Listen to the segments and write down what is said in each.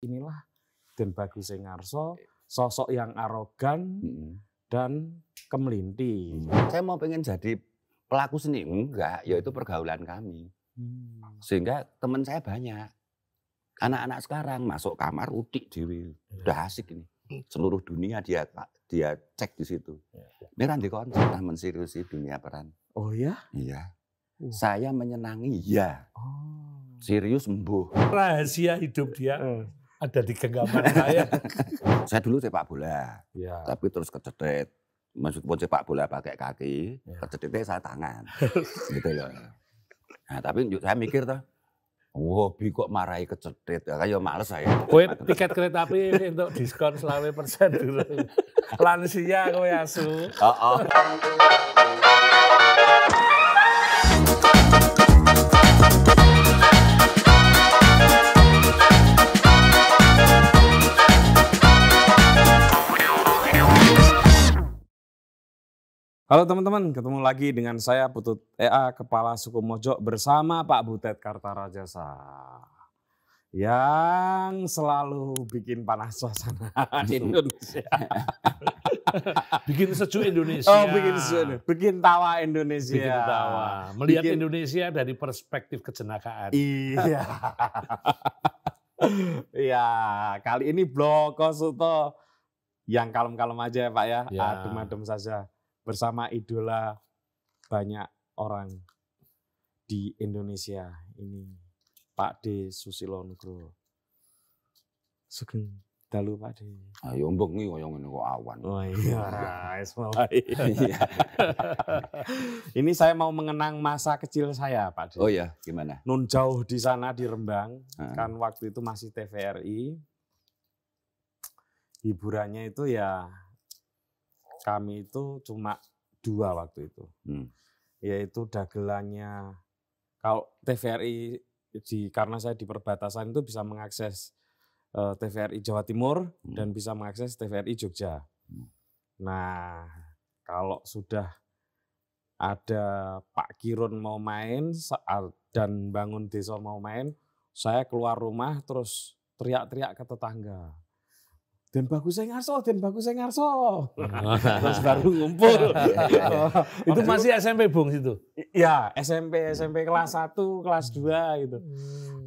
inilah Den Bagus Ngarso, sosok yang arogan Mm. dan kemelinti. Saya mau pengen jadi pelaku seni enggak, ya itu pergaulan kami. Hmm. Sehingga teman saya banyak. Anak-anak sekarang masuk kamar utik dewi. Udah asik ini. Seluruh dunia dia dia cek di situ. Ini Randi konsep lah menseriusi dunia peran. Oh ya? Iya. Uh. Saya menyenangi, iya. Oh. Serius embuh. Rahasia hidup dia Eh, ada di genggaman saya. Saya dulu sepak bola, ya. tapi terus kecetet. Meskipun sepak bola pakai kaki, Ya. saya tangan. gitu loh. Nah, tapi saya mikir tuh, hobi kok marahi kecetit. Ya, kayak males saya. Kowe tiket kereta api untuk diskon selawe persen dulu. Lansia kowe asu. Oh, oh. Halo teman-teman, ketemu lagi dengan saya Putut EA Kepala Suku Mojok bersama Pak Butet Kartarajasa. Yang selalu bikin panas suasana Indonesia. Bikin sejuk Indonesia. Oh, bikin sejuk, bikin tawa Indonesia. Bikin tawa. Melihat Bikin- Indonesia dari perspektif kejenakaan. Iya. Iya, kali ini Bloko Suto yang kalem-kalem aja ya Pak ya, Ya. adem-adem saja bersama idola banyak orang di Indonesia ini Pak D Susilo Nugroho. Sugeng dalu Pak D. Ayo bengi kaya ngene kok awan. Oh iya, wis mulai. Iya. ini saya mau mengenang masa kecil saya Pak D. Oh ya, gimana? Nun jauh di sana di Rembang, Heeh. kan waktu itu masih TVRI. Hiburannya itu ya kami itu cuma dua waktu itu, Hmm. yaitu dagelannya kalau TVRI di karena saya di perbatasan itu bisa mengakses eh, TVRI Jawa Timur Hmm. dan bisa mengakses TVRI Jogja. Hmm. Nah, kalau sudah ada Pak Kirun mau main saat dan bangun desa mau main, saya keluar rumah terus teriak-teriak ke tetangga. Dan bagus saya ngarso, dan bagus saya ngarso. terus baru ngumpul. Itu masih SMP Bung situ. ya SMP, SMP kelas 1, kelas 2 gitu.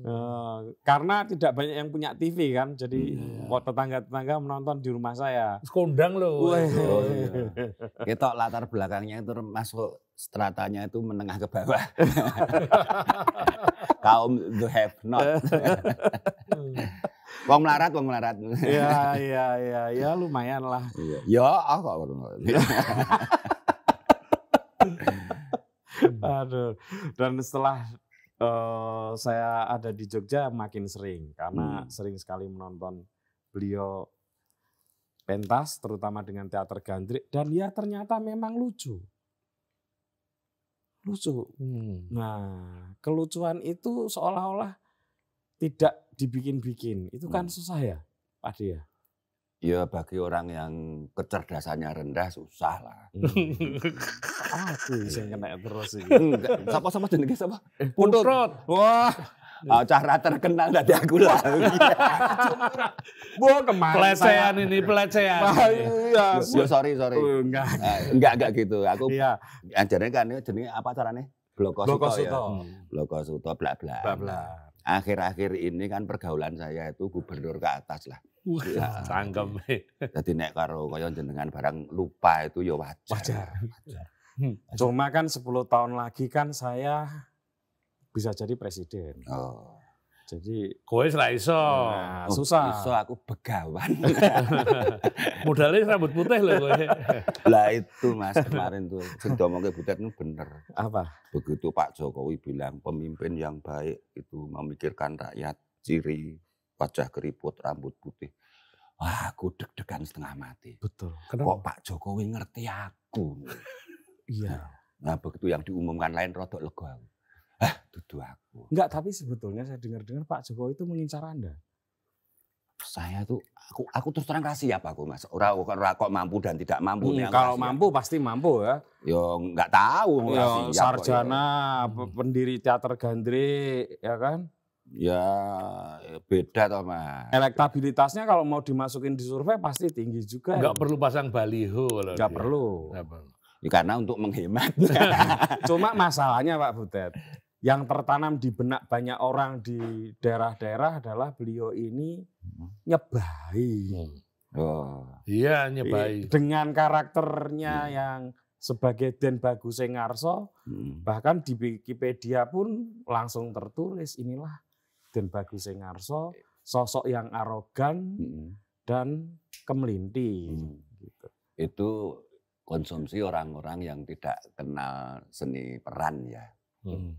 Eh, karena tidak banyak yang punya TV kan, jadi Hmm. kok tetangga-tetangga menonton di rumah saya. Kondang loh. Weh. Oh, iya. Kita latar belakangnya itu masuk stratanya itu menengah ke bawah. Kaum the have not. Wong melarat, wong melarat. Iya, iya, iya, ya lumayan lah. Iya. Ya, aku kok. Aduh. Dan setelah eh, saya ada di Jogja makin sering karena Hmm. sering sekali menonton beliau pentas terutama dengan teater gandrik dan ya ternyata memang lucu. Lucu. Hmm. Nah, kelucuan itu seolah-olah tidak dibikin-bikin. Itu kan Hmm. susah ya, Pak Dia. Ya bagi orang yang kecerdasannya rendah susah lah. Aku yang kena terus ini. Sapa sama jenenge sapa? Putut. Wah, Oh, cara terkenal dari aku lah. bu kemarin Pelecehan ini, pelecehan. Iya, Yo sorry sorry. Oh, enggak. Eh, Enggak enggak gitu. Aku Iya, ajarnya kan ini jenenge apa caranya? Bloko Bloko Suto ya. Suto. Bloko Suto bla bla. Bla bla. Akhir-akhir ini kan pergaulan saya itu gubernur ke atas lah. Wah, Ya. Cangkem. Jadi nek karo kaya jenengan barang lupa itu ya wajar. Wajar. Cuma kan 10 tahun lagi kan saya bisa jadi presiden. Oh. Jadi Kowe ra iso. nah, Oh, susah. Iso aku begawan. Modalnya rambut putih loh kowe. lah itu Mas kemarin tuh sing diomongke Butet itu bener. Apa? Begitu Pak Jokowi bilang pemimpin yang baik itu memikirkan rakyat, ciri wajah keriput, rambut putih. Wah, aku deg-degan setengah mati. Betul. Kok Pak Jokowi ngerti aku? Iya. Nah, begitu yang diumumkan lain rodok lega aku. Hah, dudu aku. Enggak, tapi sebetulnya saya dengar-dengar Pak Jokowi itu mengincar Anda. Saya tuh aku aku terus terang kasih apa aku Mas. Ora ora kok mampu dan tidak mampu. Hmm, kalau kasih mampu pasti mampu ya. Yo nggak tahu ora Ya, kok, yo. sarjana, pe- pendiri teater gandrik, ya kan? Ya beda toh mas. Elektabilitasnya kalau mau dimasukin di survei pasti tinggi juga. Enggak ini. perlu pasang baliho kalau Nggak dia. perlu. Nggak perlu. Ya, karena untuk menghemat. Cuma masalahnya Pak Butet, yang tertanam di benak banyak orang di daerah-daerah adalah beliau ini nyebai. Hmm. oh. Iya nyebai. Dengan karakternya Hmm. yang sebagai Den Bagus Ngarso, hmm. bahkan di Wikipedia pun langsung tertulis inilah Den Bagus Ngarso, sosok yang arogan Hmm. dan kemelinti. Hmm. Gitu. Itu konsumsi orang-orang yang tidak kenal seni peran ya. Hmm.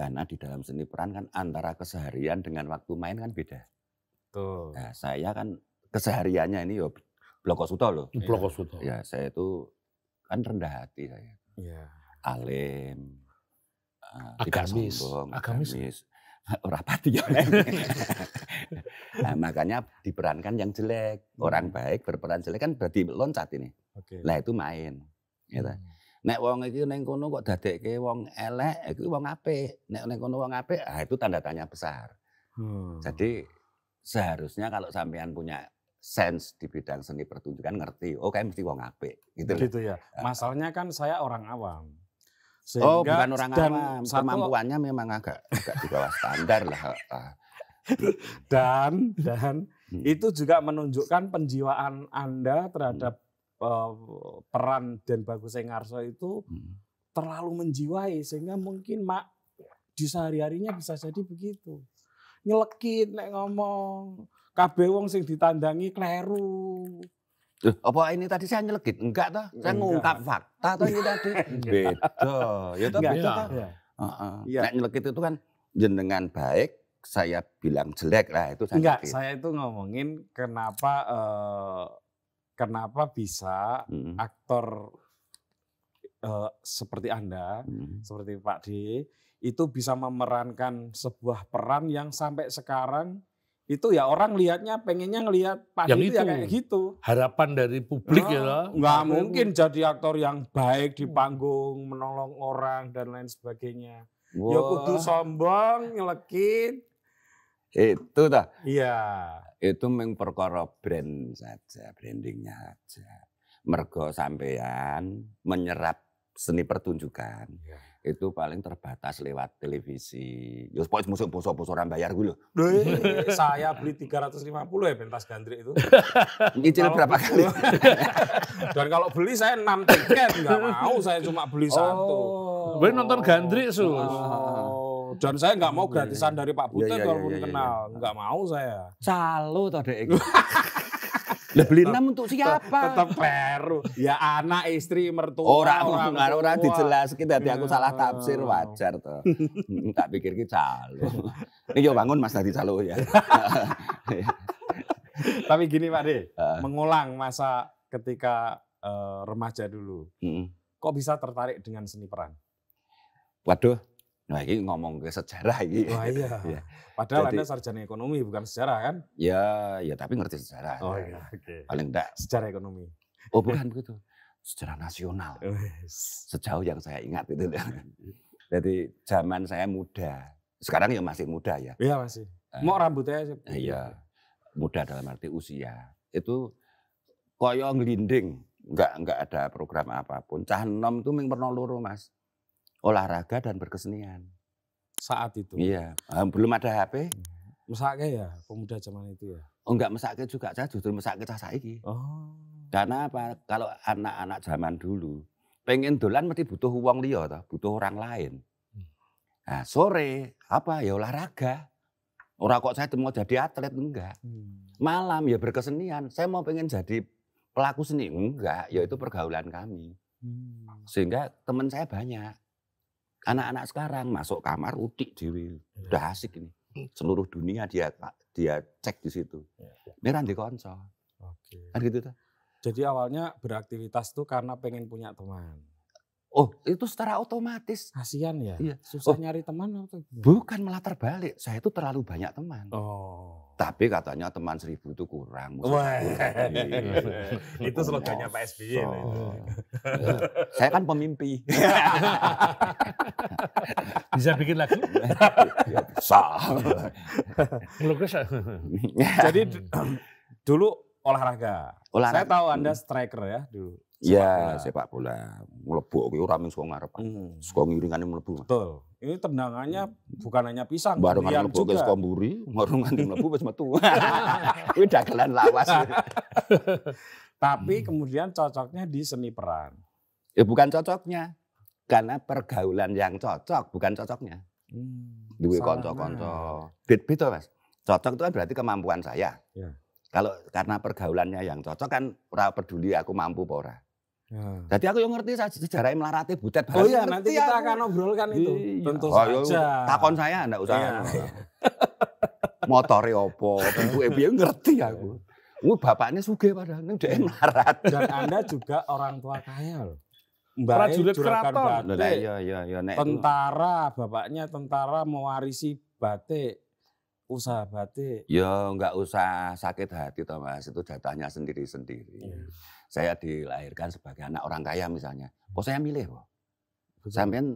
Karena di dalam seni peran kan antara keseharian dengan waktu main kan beda. Tuh. Nah, saya kan kesehariannya ini yo bloko suto loh. Bloko Suto. Ya saya itu kan rendah hati saya. Iya. Alim. eh, tidak Agamis. sombong, Agamis. agamis. Ora pati ya. nah, makanya diperankan yang jelek. Orang baik berperan jelek kan berarti loncat ini. Oke. Lah itu main. Gitu. Nek wong iki ning kono kok dadekke wong elek, iku wong apik. Nek ning kono wong apik, ah itu tanda tanya besar. Hmm. Jadi seharusnya kalau sampean punya sense di bidang seni pertunjukan ngerti, oh kayak mesti wong apik gitu. gitu ya. Masalahnya kan saya orang awam. Oh, Sehingga- bukan orang dan awam, satu- kemampuannya memang agak agak di bawah standar lah. Ah. dan dan Hmm. itu juga menunjukkan penjiwaan Anda terhadap eh, peran Den Bagus Engarso itu Hmm. terlalu menjiwai sehingga mungkin mak di sehari-harinya bisa jadi begitu. Nyelekit nek ngomong kabeh wong sing ditandangi kleru. Loh, apa ini tadi saya nyelekit? Enggak toh, saya Enggak. ngungkap fakta toh ini tadi. Beda. Ya toh beda. Ya. Heeh. Iya. Nek nyelekit itu kan jenengan baik, saya bilang jelek lah itu saya Enggak, nyelekit. saya itu ngomongin kenapa eh, kenapa bisa Hmm. aktor eh, seperti Anda, Hmm. seperti Pak D, itu bisa memerankan sebuah peran yang sampai sekarang itu ya orang lihatnya pengennya ngelihat Pak Yang D itu ya itu. kayak gitu. Harapan dari publik ya. Oh, toh. Nggak mungkin jadi aktor yang baik di panggung, menolong orang dan lain sebagainya. Ya kudu sombong, nyelekit. Itu toh. Iya. itu memang perkara brand saja, brandingnya saja. Mergo sampean menyerap seni pertunjukan Iya. itu paling terbatas lewat televisi. Ya pokoknya musuh poso-poso orang bayar gue loh. Doi, saya beli 350 ya pentas gandrik itu. Nyicil Kalau berapa kali? Dan kalau beli saya 6 tiket, nggak mau saya cuma beli satu. Boleh nonton gandrik, Sus. Oh, dan saya nggak mau gratisan dari Pak Butet Iya, iya, walaupun iya, iya, kenal, iya. nggak mau saya. Calo toh dek. Lah beli enam untuk siapa? Tetap kleru. Ya anak, istri, mertua, Ora orang ora ora tua. dijelaskan dadi aku salah tafsir wajar toh. Hmm, tak pikir ki calo. Ini yo bangun Mas tadi calo ya. Tapi gini Pak De, Heeh. mengulang masa ketika eh, remaja dulu, Mm. kok bisa tertarik dengan seni peran? Waduh, nah ini ngomong ke sejarah ini. Wah iya. Iya. Padahal Jadi- Anda sarjana ekonomi bukan sejarah kan? Ya, ya tapi ngerti sejarah. Oh iya, oke. Paling enggak. Sejarah ekonomi. Oh bukan begitu. Sejarah nasional. Wes. Sejauh yang saya ingat itu. Jadi zaman saya muda. Sekarang ya masih muda ya. Iya masih. Eh, Mau rambutnya Iya. Muda dalam arti usia. Itu koyo ngelinding. Enggak enggak ada program apa pun. Cah enom itu ming pernah loro, Mas. Olahraga dan berkesenian. Saat itu. Iya. Ah, belum ada HP. Mesake ya pemuda zaman itu ya. Oh, enggak mesake juga saya justru mesake cah saiki. Oh. Karena apa? Kalau anak-anak zaman dulu pengen dolan mesti butuh uang liya toh, butuh orang lain. Nah, sore apa ya olahraga. Orang kok saya mau jadi atlet enggak. Hmm. Malam ya berkesenian. Saya mau pengen jadi pelaku seni enggak, ya itu pergaulan kami. Hmm. Sehingga teman saya banyak. Anak-anak sekarang masuk kamar udik dewi. Udah asik ini. Seluruh dunia dia dia cek di situ. Ini randi konco. Oke. Kan gitu tuh. Jadi awalnya beraktivitas tuh karena pengen punya teman. Oh, itu secara otomatis. Kasihan ya. Iya. Susah Oh. nyari teman atau? Bukan malah terbalik. Saya itu terlalu banyak teman. Oh. Tapi katanya teman seribu itu kurang. Wah. Itu slogannya Pak SBY. Ya, Saya kan pemimpi. Bisa bikin lagu? ya bisa. Jadi dulu olahraga. Saya Olahraga. tahu Anda striker ya dulu. Ya, bola. sepak bola. Mlebu ki ora mung saka ngarep. Hmm, Saka ngiringane mlebu. Betul. Ini tendangannya bukan hanya pisang, Barengan durian mlebu ke saka mburi, baru nganti mlebu wis metu. Kuwi dagelan lawas. Tapi kemudian cocoknya di seni peran. Ya bukan cocoknya. Karena pergaulan yang cocok, bukan cocoknya. Hmm, Duwe kanca-kanca. beda, Mas. Cocok itu kan berarti kemampuan saya. Ya. Kalau karena pergaulannya yang cocok kan ora peduli aku mampu apa ora. Ya. Jadi aku yang ngerti saja sejarah melarate butet Oh iya, nanti kita aku. akan obrolkan itu. Iya. Tentu Oh, iya, saja. Takon saya enggak usah. Iya. Motore opo, bentuke piye ngerti aku. Mu bapaknya sugih padahal ini dhek melarat. Dan Anda juga orang tua kaya loh. Mbak Prajurit keraton. Lah batik, iya iya iya nek itu- tentara, bapaknya tentara mewarisi batik, usaha batik. Ya nggak usah sakit hati toh Mas, itu jatahnya sendiri-sendiri. Iya. Saya dilahirkan sebagai anak orang kaya misalnya. Kok saya milih kok. Sampean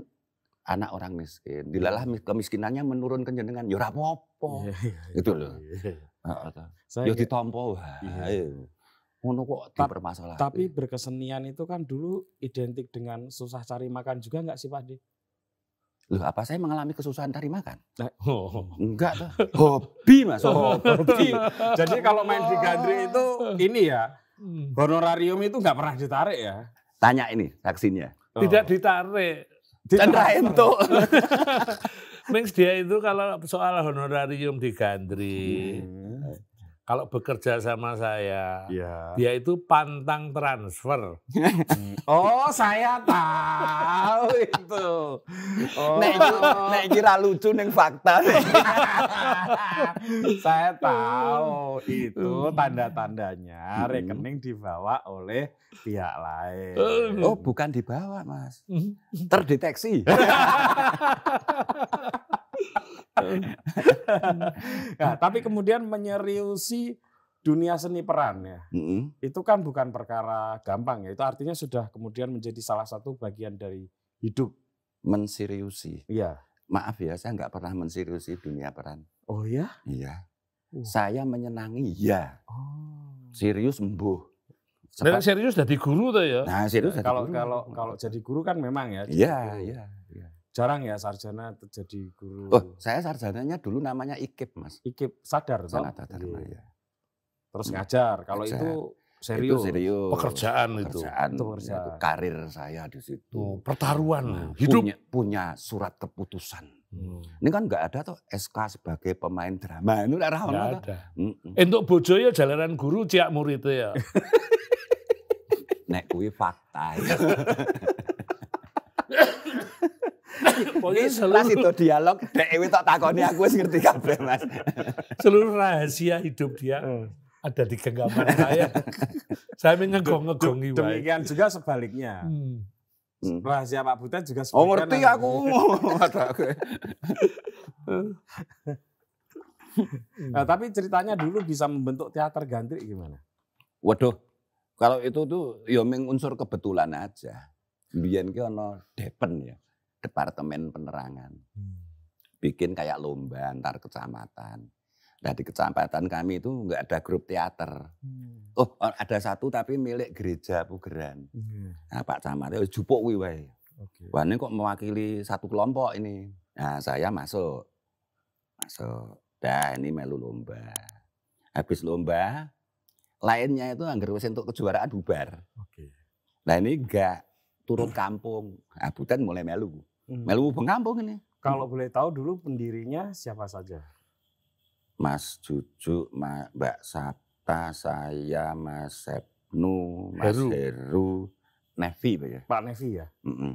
anak orang miskin. Dilalah mis- kemiskinannya menurun ke jenengan. Ya ora apa-apa. Iya, iya, Itu loh. iya. Heeh, Ya ditampa Iya. wae. Ngono kok dipermasalahkan. tapi berkesenian itu kan dulu identik dengan susah cari makan juga nggak sih Pak Di? Loh, apa saya mengalami kesusahan cari makan? Oh. Enggak. Hobi Mas. Oh, hobi. Jadi kalau main di Gandri itu ini ya, Hmm. honorarium itu nggak pernah ditarik ya? Tanya ini saksinya. Tidak ditarik. Dan ra entuk. Mings dia itu kalau soal honorarium di Gandri, Hmm. Kalau bekerja sama saya, Iya. dia itu pantang transfer. Oh, saya tahu itu. Oh. Nek nek iki ra lucu ning fakta. saya tahu itu Hmm. tanda-tandanya rekening dibawa oleh pihak lain. Oh, bukan dibawa, Mas. Terdeteksi. Nah, tapi kemudian menyeriusi dunia seni peran ya. Mm-mm. Itu kan bukan perkara gampang ya. Itu artinya sudah kemudian menjadi salah satu bagian dari hidup. Menseriusi. Iya. Maaf ya, saya nggak pernah menseriusi dunia peran. Oh ya? Iya. Uh. Saya menyenangi, iya. Oh. Serius embuh. Dan Sebab- serius jadi guru tuh ya. nah, serius jadi kalau guru. kalau kalau jadi guru kan memang ya. Iya, iya. Iya. Jarang ya sarjana jadi guru. Oh, saya sarjananya dulu namanya IKIP, Mas. Ikip sadar? Sanata Dharma, Iya. ya. Terus ngajar. Kalau itu Itu serius. serius. Pekerjaan itu. Pekerjaan, Itu pekerjaan. itu karir saya di situ. Oh, pertaruhan Nah, hidup. punya, punya surat keputusan. Hmm. Ini kan nggak ada tuh SK sebagai pemain drama. Ini udah Nggak rahmat. ada. Mm-mm. Untuk bojo ya jalanan guru ciak murid ya. Nek kuwi fakta. Pokoknya Lah seluruh, itu dialog dek ewe tak takoni aku wis ngerti kabeh, Mas. seluruh rahasia hidup dia ada di genggaman saya. saya ngegong-ngegongi wae. Demikian juga sebaliknya. Hmm. Hmm. Rahasia Pak Butet juga Oh sebaliknya ngerti nanti. aku. Aku. Nah, tapi ceritanya dulu bisa membentuk teater gantrik gimana? Waduh, kalau itu tuh ya unsur kebetulan aja. Biyen ki ono Depen ya, Departemen Penerangan. Bikin kayak lomba antar kecamatan. Nah di kecamatan kami itu nggak ada grup teater. Oh ada satu tapi milik gereja Pugeran. Nah Pak Camat itu jupuk kuwi wae. Oke. Wah ini kok mewakili satu kelompok ini. Nah saya masuk. Masuk. Dah ini melu lomba. Habis lomba, lainnya itu anggar wis untuk kejuaraan bubar. Oke. Nah ini enggak turun kampung. Nah Butet mulai melu. Hmm. Melu beng kampung ini. Kalau boleh tahu dulu pendirinya siapa saja? Mas Jujuk, Ma- Mbak Sabta, saya, Mas Sepnu, Mas Heru. Heru, Nevi Pak ya. Pak Nevi ya? Mm-mm.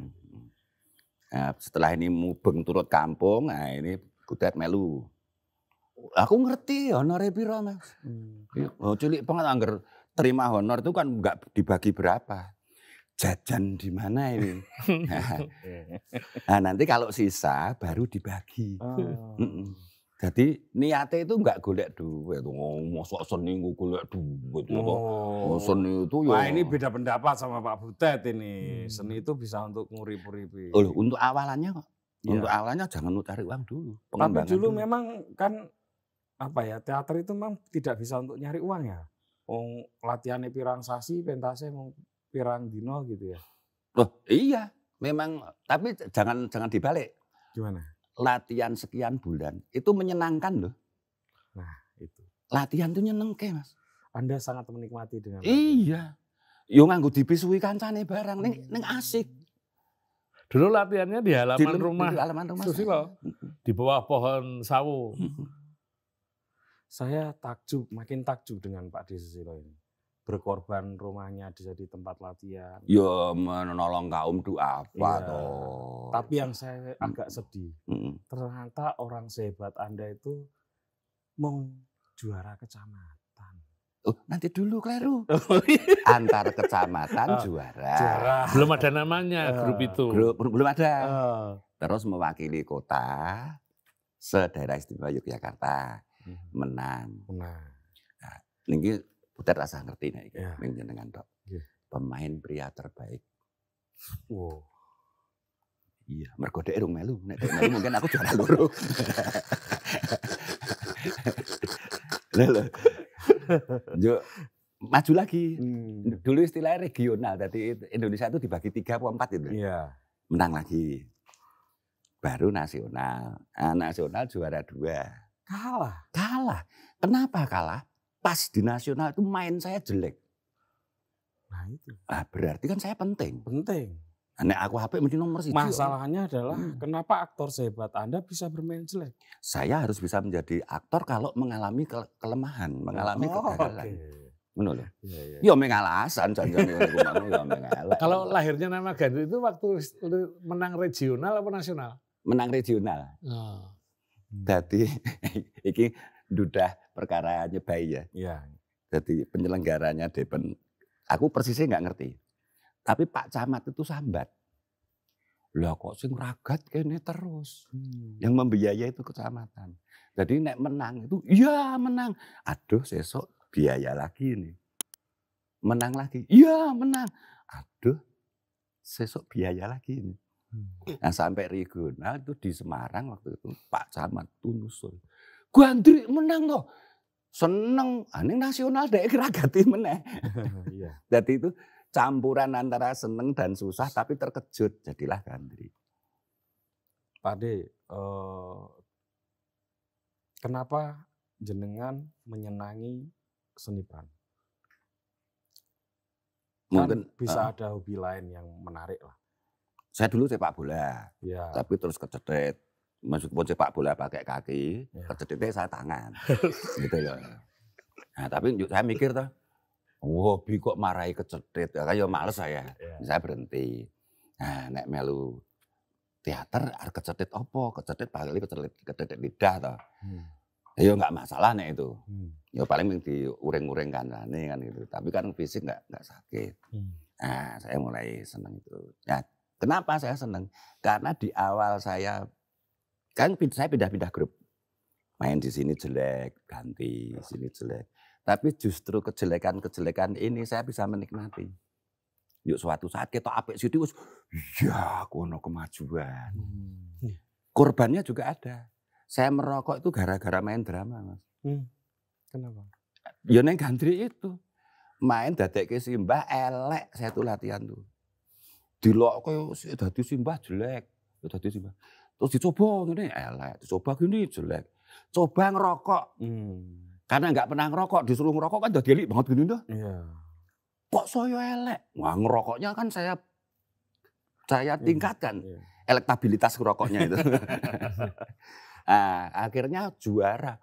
Nah, setelah ini mubeng turut kampung, nah ini Butet melu. Aku ngerti honore piro Mas. Oh, cilik banget anggar terima honor itu kan enggak dibagi berapa. Jajan di mana ini? nah, nanti kalau sisa baru dibagi. Oh. Jadi niatnya itu enggak golek duit. Oh, mosok seni ku golek duit. Oh. Seni itu ya. Wah ini beda pendapat sama Pak Butet ini. Hmm. Seni itu bisa untuk ngurip-uripi. Oh, untuk awalannya kok. Ya. Untuk awalnya jangan cari uang dulu. Tapi dulu, dulu memang kan apa ya teater itu memang tidak bisa untuk nyari uang ya. Oh, latihannya pirang sasi, pentasnya mau pirang dino gitu ya. Oh iya, memang. Tapi jangan jangan dibalik. Gimana? latihan sekian bulan itu menyenangkan loh. Nah, itu. Latihan itu nyenengke, Mas. Anda sangat menikmati dengan latihan. Iya. Yo nganggo dipisui kancane barang ning ning asik. Dulu latihannya di halaman di, rumah. Di halaman rumah. Susilo. Di bawah pohon sawu. Saya takjub, makin takjub dengan Pak Susilo ini berkorban rumahnya jadi tempat latihan. Ya menolong kaum itu apa iya. toh. Tapi yang saya agak sedih, hmm. ternyata orang sehebat Anda itu mau juara kecamatan. Oh, nanti dulu kleru. Oh, iya. Antar kecamatan oh, juara. juara. Belum ada namanya uh, grup itu. Grup, belum ada. Uh. Terus mewakili kota sedaerah istimewa Yogyakarta hmm. menang. Menang. Nah, ini Putar rasa ngerti nih, ya. dengan dok. Ya. Pemain pria terbaik. Wow. Iya, mergo dhek rung melu. Nek melu mungkin aku juara loro. Lho. Yo maju lagi. Hmm. Dulu istilahnya regional. Jadi Indonesia itu dibagi tiga atau empat itu. Iya. Menang lagi. Baru nasional. Nah, nasional juara dua. Kalah. Kalah. Kenapa kalah? Pas di nasional itu main saya jelek. Nah itu. Ah, berarti kan saya penting. Penting. Nah, aku HP mesti nomor satu. Masalahnya adalah hmm. kenapa aktor sehebat Anda bisa bermain jelek? Saya harus bisa menjadi aktor kalau mengalami ke kelemahan, mengalami oh, kegagalan. Okay. Menurut ya, ya. ya mengalasan jangan ya Kalau lahirnya nama Gandri itu waktu menang regional apa nasional? Menang regional. Oh. Jadi iki dudah perkara nyebai ya. Iya. Jadi penyelenggaranya Depen, aku persisnya nggak ngerti. Tapi Pak Camat itu sambat. Lah kok sing ragat kene terus. Hmm. Yang membiayai itu kecamatan. Jadi nek menang itu, iya menang. Aduh sesok biaya lagi ini. Menang lagi, iya menang. Aduh sesok biaya lagi ini. Hmm. Nah sampai regional itu di Semarang waktu itu Pak Camat tuh nusul. Guandri menang toh. Seneng, ane ah, nasional dek keragati meneh. Iya. Jadi itu campuran antara seneng dan susah tapi terkejut jadilah Gandri. Pak De, eh, kenapa jenengan menyenangi seni peran? Mungkin kan bisa uh, ada hobi lain yang menarik lah. Saya dulu sepak bola, ya. tapi terus kecetet meskipun sepak bola pakai kaki, ya. kecedeknya saya tangan. gitu loh. Nah, tapi saya mikir tuh, hobi kok marahi kecedet, ya kayak males saya. Ya. Saya berhenti. Nah, nek melu teater harus kecedet opo? Kecedet paling kecedet kecedet lidah toh. Hmm. Ya nggak masalah nih itu. Hmm. Ya paling di uring-uring kan kan gitu. Tapi kan fisik nggak nggak sakit. Hmm. Nah, saya mulai seneng itu. Ya, kenapa saya seneng? Karena di awal saya Kan saya pindah-pindah grup. Main di sini jelek, ganti, sini jelek. Tapi justru kejelekan-kejelekan ini saya bisa menikmati. Yuk suatu saat kita apik situ, ya kono kemajuan. Hmm. Korbannya juga ada. Saya merokok itu gara-gara main drama, Mas. Hmm. Kenapa? Ya neng gantri itu. Main dadek ke simbah elek saya tuh latihan tuh. Dilok kayak dadi simbah jelek. Dadi simbah. Terus dicoba gini elek, dicoba gini jelek. Coba ngerokok. Hmm. Karena nggak pernah ngerokok, disuruh ngerokok kan jadi banget gini dah. Iya. Kok saya elek? Wah ngerokoknya kan saya saya iya, tingkatkan iya. elektabilitas ngerokoknya itu. nah, akhirnya juara.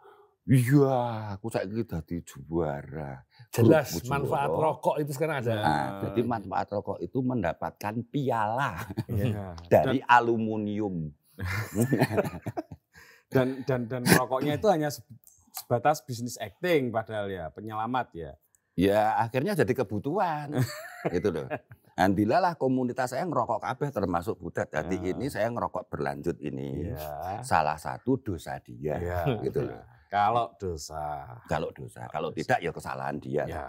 Iya, aku saya gitu di juara. Jelas manfaat rokok itu sekarang ada. Nah, jadi manfaat rokok itu mendapatkan piala iya. dari Dan, aluminium. dan dan dan rokoknya itu hanya sebatas bisnis acting padahal ya penyelamat ya. Ya akhirnya jadi kebutuhan gitu loh. Alhamdulillah lah komunitas saya ngerokok kabeh termasuk butet. Jadi Ya. ini saya ngerokok berlanjut ini. Iya. Salah satu dosa dia. Iya. Gitu loh. Kalau dosa. Kalau dosa, kalau dosa. tidak ya kesalahan dia. Ya.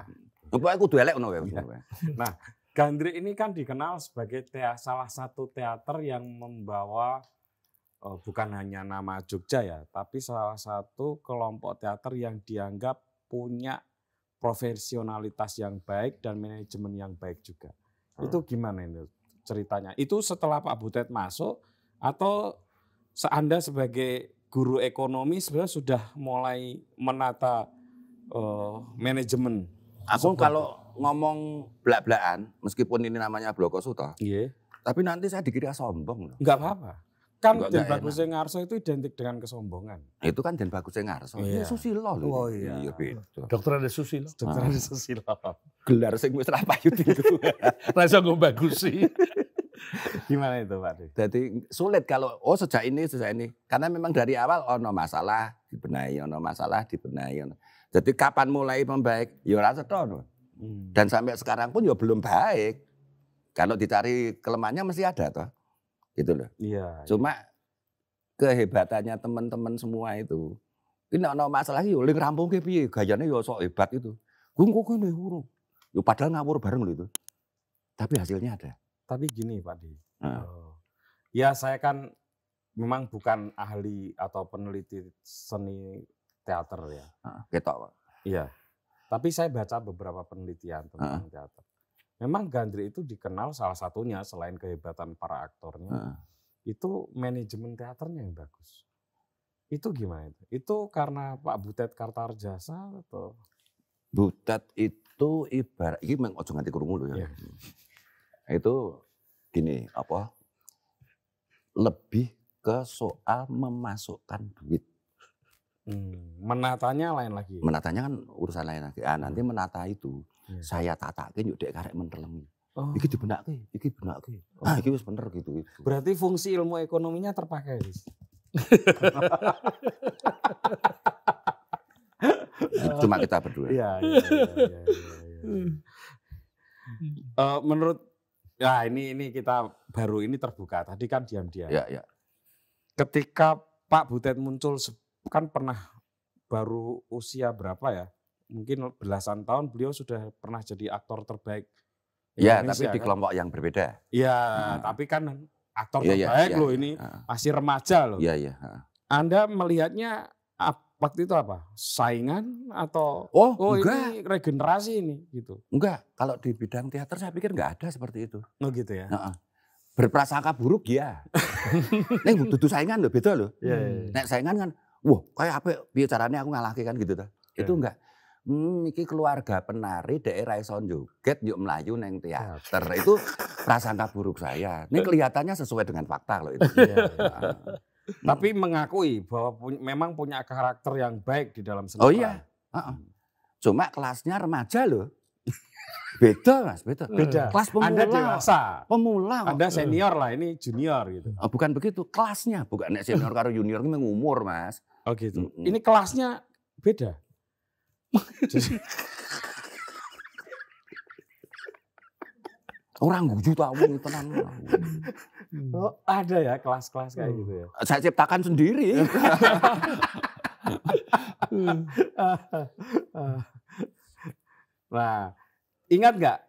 Pokoknya kudu elek ngono wae. Iya. Gandrik ini kan dikenal sebagai tea- salah satu teater yang membawa bukan hanya nama Jogja ya, tapi salah satu kelompok teater yang dianggap punya profesionalitas yang baik dan manajemen yang baik juga. Itu gimana ini ceritanya? Itu setelah Pak Butet masuk atau Anda sebagai guru ekonomi sebenarnya sudah mulai menata eh, manajemen? Aku Seperti- kalau ngomong belak-belakan, meskipun ini namanya Bloko Suto, Iya. tapi nanti saya dikira sombong loh. Enggak apa-apa. Kan Den Bagusnya Ngarso itu identik dengan kesombongan. Itu kan dan bagusnya ngarso. Iya. Iya. Susilo loh. Oh, iya. Iya beda. Dokter ada susi loh. Dokter Ah. Adi Susilo. Gelar sing wis ra payut itu. Rasa gue bagus sih. Gimana itu Pak Di? Jadi sulit kalau oh sejak ini sejak ini karena memang dari awal ono masalah dibenahi, ono masalah dibenahi. ono. Jadi kapan mulai membaik? Ya ora cetha, Hmm. Dan sampai sekarang pun ya belum baik. Kalau dicari kelemahannya mesti ada toh. Gitu loh. Iya. Cuma kehebatannya teman-teman semua itu. Ini ono masalah yo ling rampung ke piye gayane yo sok hebat itu. Gue kok kene huruf. Yo padahal ngawur bareng loh itu. Tapi hasilnya ada. Tapi gini Pak Di. Nah. Oh. Ya saya kan memang bukan ahli atau peneliti seni teater ya. Heeh, ketok. Iya. Tapi saya baca beberapa penelitian tentang teater. Memang Gandri itu dikenal salah satunya selain kehebatan para aktornya, Heeh. itu manajemen teaternya yang bagus. Itu gimana itu? Itu karena Pak Butet Kartarjasa atau Butet itu ibarat ini memang ojo nganti krungu lho ya. Iya. Itu gini, apa? Lebih ke soal memasukkan duit. hmm, menatanya lain lagi? Menatanya kan urusan lain lagi. Ah, nanti menata itu Iya. saya tatake yuk dek karek menteleng. Oh, Iki dibenake, iki benake. Ah, iki wis bener gitu. gitu. berarti fungsi ilmu ekonominya terpakai. Ris. Cuma kita berdua. Iya, iya, iya. Eh, menurut ya ini ini kita baru ini terbuka. Tadi kan diam-diam. Ya, ya. Ketika Pak Butet muncul kan pernah baru usia berapa ya? Mungkin belasan tahun beliau sudah pernah jadi aktor terbaik. Ya, Indonesia, tapi di kan? kelompok yang berbeda. Iya, Nah. tapi kan aktor Iya, iya, terbaik iya, loh iya. ini masih remaja loh. Iya, iya. Anda melihatnya waktu itu apa? Saingan atau Oh, oh enggak. ini regenerasi ini gitu? Enggak, kalau di bidang teater saya pikir enggak ada seperti itu. Oh gitu ya? Heeh. Berprasangka buruk ya. Nek dudu saingan loh, beda loh. Iya, Hmm. iya, iya. Nek saingan kan, wah kayak apa piye caranya aku ngalahke kan gitu ta. Itu Iya. enggak. Hmm, iki keluarga penari daerah iso joget yuk melayu neng teater. itu prasangka buruk saya. Ini kelihatannya sesuai dengan fakta loh itu. Iya, iya. Ah. Tapi mengakui bahwa punya- memang punya karakter yang baik di dalam seni Oh iya. Heeh. Cuma kelasnya remaja loh. Beda mas, beda. Beda. Kelas pemula. Anda dewasa, Pemula. Anda senior lah, ini junior gitu. Oh, bukan begitu, kelasnya. Bukan senior karo junior ini umur mas. Oh gitu. Mm-mm. Ini kelasnya beda. Orang guju tahu ini tenan. oh, ada ya kelas-kelas kayak gitu ya. Saya ciptakan sendiri. nah, ingat nggak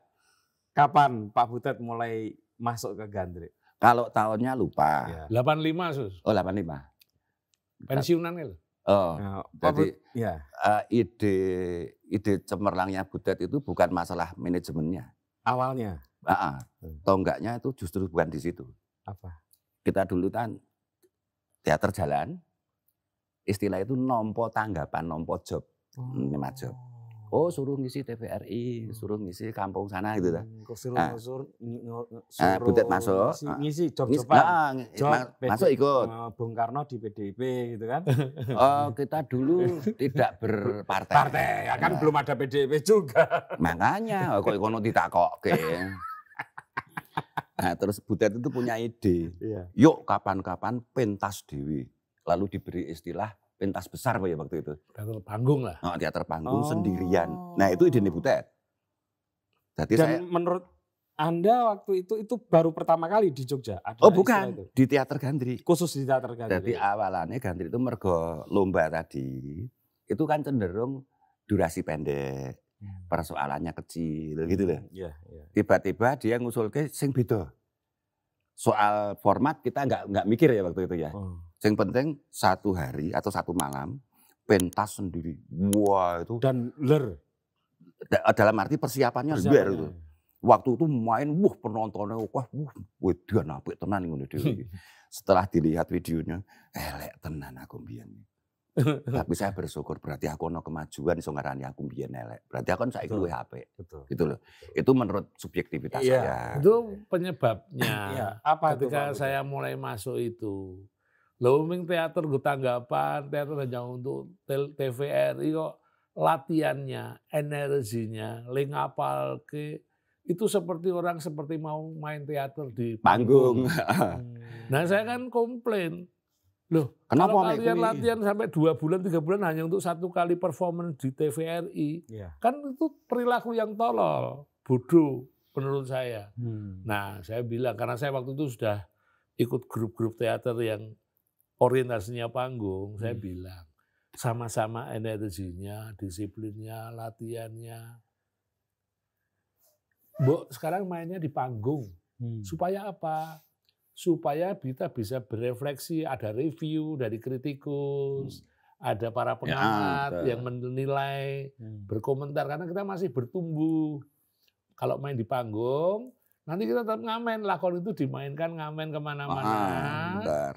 kapan Pak Butet mulai masuk ke Gandrik? Kalau tahunnya lupa. Ya. 85 sus. Oh 85. Pensiunan itu. Oh, Nah, jadi ya. eh, ide ide cemerlangnya Butet itu bukan masalah manajemennya. awalnya Ah, ah. Hmm. tonggaknya itu justru bukan di situ. apa? Kita dulu kan teater jalan, istilah itu nompo tanggapan, nompo job. Ini macet. Oh suruh ngisi TVRI, suruh ngisi kampung sana gitu dah. Hmm, kok suruh Ah. ng- ng- Ah, suruh Butet masuk. ngisi, Ah. ngisi job-joban. nah, Job PD masuk ikut. eh, Bung Karno di PDIP gitu kan. Oh kita dulu tidak berpartai. Partai ya kan Nah. belum ada PDIP juga. Makanya kok kono ditakokke. Nah, terus Butet itu punya ide. Iya. Yuk kapan-kapan pentas dewi. Lalu diberi istilah pentas besar Pak ya waktu itu. Teater panggung lah. Oh, teater panggung Oh. sendirian. Nah, itu ide Butet. Jadi Dan saya menurut Anda waktu itu itu baru pertama kali di Jogja. Ada Oh bukan, itu? di teater Gandri. Khusus di teater Gandri. Jadi awalannya Gandri itu mergo lomba tadi, itu kan cenderung durasi pendek, Hmm. persoalannya kecil gitu loh. Iya, iya. Tiba-tiba dia ngusul ke sing beda. Soal format kita nggak nggak mikir ya waktu itu ya. Oh. Yang penting satu hari atau satu malam pentas sendiri. Wah itu Dan ler. da- dalam arti persiapannya persiapannya. itu. Waktu itu main, wah penontonnya, wah, wah, wedan apik tenan ngono dhewe. Setelah dilihat videonya, elek tenan aku mbiyen. Tapi saya bersyukur berarti aku ono kemajuan iso ngarani aku mbiyen elek. Berarti aku kan saiki luwih apik. Betul. Gitu loh. Itu menurut subjektivitas Iya. saya. Itu penyebabnya. Iya, apa itu, ketika Budi? saya mulai masuk itu. Looming teater gue tanggapan, teater hanya untuk TVRI kok latihannya, energinya, ling apal ke itu seperti orang seperti mau main teater di Panggung. Hmm. Nah saya kan komplain, loh Kenapa kalau kalian latihan sampai dua bulan tiga bulan hanya untuk satu kali performance di TVRI, Iya. kan itu perilaku yang tolol, bodoh menurut saya. Hmm. Nah, saya bilang karena saya waktu itu sudah ikut grup-grup teater yang orientasinya panggung, saya Hmm. bilang sama-sama energinya, disiplinnya, latihannya. Bu, sekarang mainnya di panggung. Hmm. Supaya apa? Supaya kita bisa berefleksi, ada review dari kritikus, ada para pengamat betul. yang menilai, Hmm. berkomentar karena kita masih bertumbuh. Kalau main di panggung, nanti kita tetap ngamen. Lakon itu dimainkan ngamen ke mana-mana. Ah.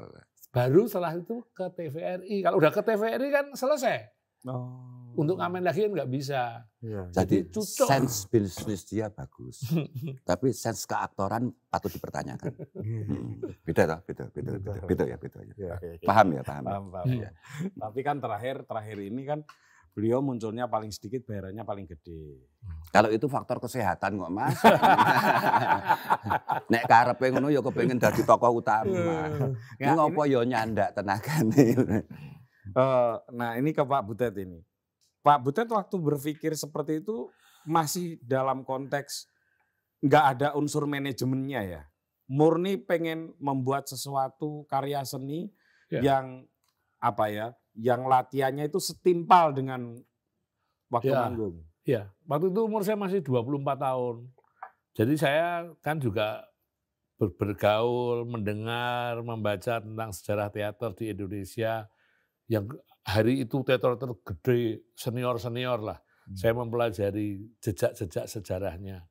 Baru setelah itu ke TVRI. Kalau udah ke TVRI kan selesai. Oh. Untuk ngamen lagi kan nggak bisa. Iya. Jadi Jadi cocok. sense bisnis dia bagus. Tapi sense keaktoran patut dipertanyakan. Iya. Hmm. Beda toh, beda, beda, beda, beda ya, beda ya. Iya, iya, iya. Paham ya, paham. ya? Paham, paham, Hmm. ya. Tapi kan terakhir terakhir ini kan beliau munculnya paling sedikit, bayarannya paling gede. Kalau itu faktor kesehatan kok mas. Nek karepe ngono ya kepengin dadi tokoh utama. Ya, Ini ngopo ya nyandak tenagane. Eh, nah ini ke Pak Butet ini. Pak Butet waktu berpikir seperti itu masih dalam konteks nggak ada unsur manajemennya ya. Murni pengen membuat sesuatu karya seni Ya. yang apa ya, yang latihannya itu setimpal dengan waktu Ya. manggung. Ya, waktu itu umur saya masih 24 tahun. Jadi saya kan juga ber- bergaul, mendengar, membaca tentang sejarah teater di Indonesia yang hari itu teater-teater gede, senior-senior lah. Hmm. Saya mempelajari jejak-jejak sejarahnya.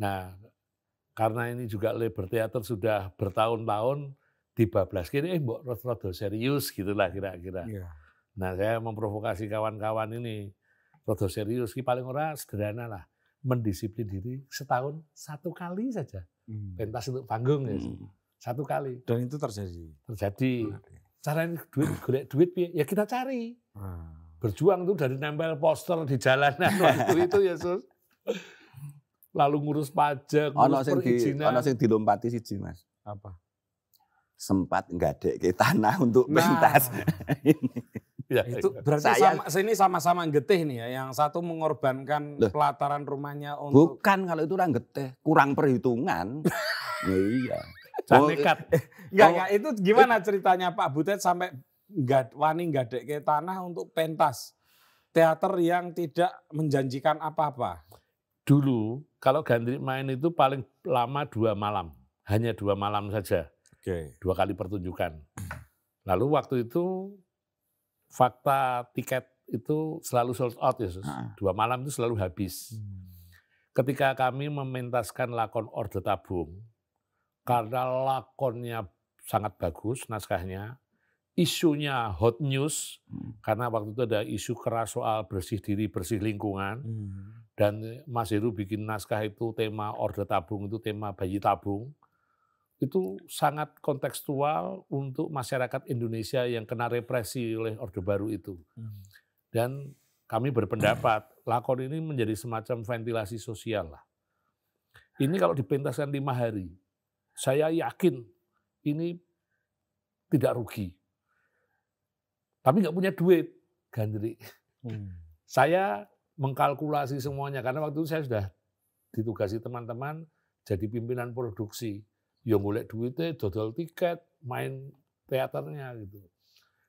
Nah, karena ini juga labor teater sudah bertahun-tahun dibablas kini, eh mbok rada serius gitulah kira-kira. Iya. Nah, saya memprovokasi kawan-kawan ini. Rodo serius, ini paling ora sederhana lah. Mendisiplin diri setahun satu kali saja. Hmm. Pentas untuk panggung ya. Hmm. Satu kali. Dan itu terjadi. Terjadi. Caranya duit, golek duit, piye? ya kita cari. Ah. Berjuang tuh dari nempel poster di jalanan waktu itu ya, Sus. Lalu ngurus pajak, Ono ngurus sing di perizinan. ono sing dilompati siji Mas. Apa? Sempat nggadekke tanah untuk Nah. pentas. Ya, Itu ya. berarti Saya- sama, ini sama-sama getih nih ya. Yang satu mengorbankan Loh. pelataran rumahnya untuk Bukan kalau itu orang geteh, kurang perhitungan. ya iya. Oh, nekat. Enggak, Oh. enggak. Itu gimana ceritanya Pak Butet sampai nggak wani nggak ke tanah untuk pentas teater yang tidak menjanjikan apa-apa. Dulu kalau Gandrik main itu paling lama dua malam. Hanya dua malam saja. Oke. dua kali pertunjukan. Lalu waktu itu fakta tiket itu selalu sold out ya, Sus. Dua malam itu selalu habis. Ketika kami mementaskan lakon Orde Tabung, karena lakonnya sangat bagus naskahnya, isunya hot news, Hmm. karena waktu itu ada isu keras soal bersih diri, bersih lingkungan, Hmm. dan Mas Heru bikin naskah itu tema Orde Tabung itu tema bayi tabung. Itu sangat kontekstual untuk masyarakat Indonesia yang kena represi oleh Orde Baru itu. Dan kami berpendapat lakon ini menjadi semacam ventilasi sosial lah. Ini kalau dipentaskan lima hari saya yakin ini tidak rugi tapi nggak punya duit Gandri Hmm. saya mengkalkulasi semuanya karena waktu itu saya sudah ditugasi teman-teman jadi pimpinan produksi. Yang golek duitnya, dodol tiket, main teaternya gitu.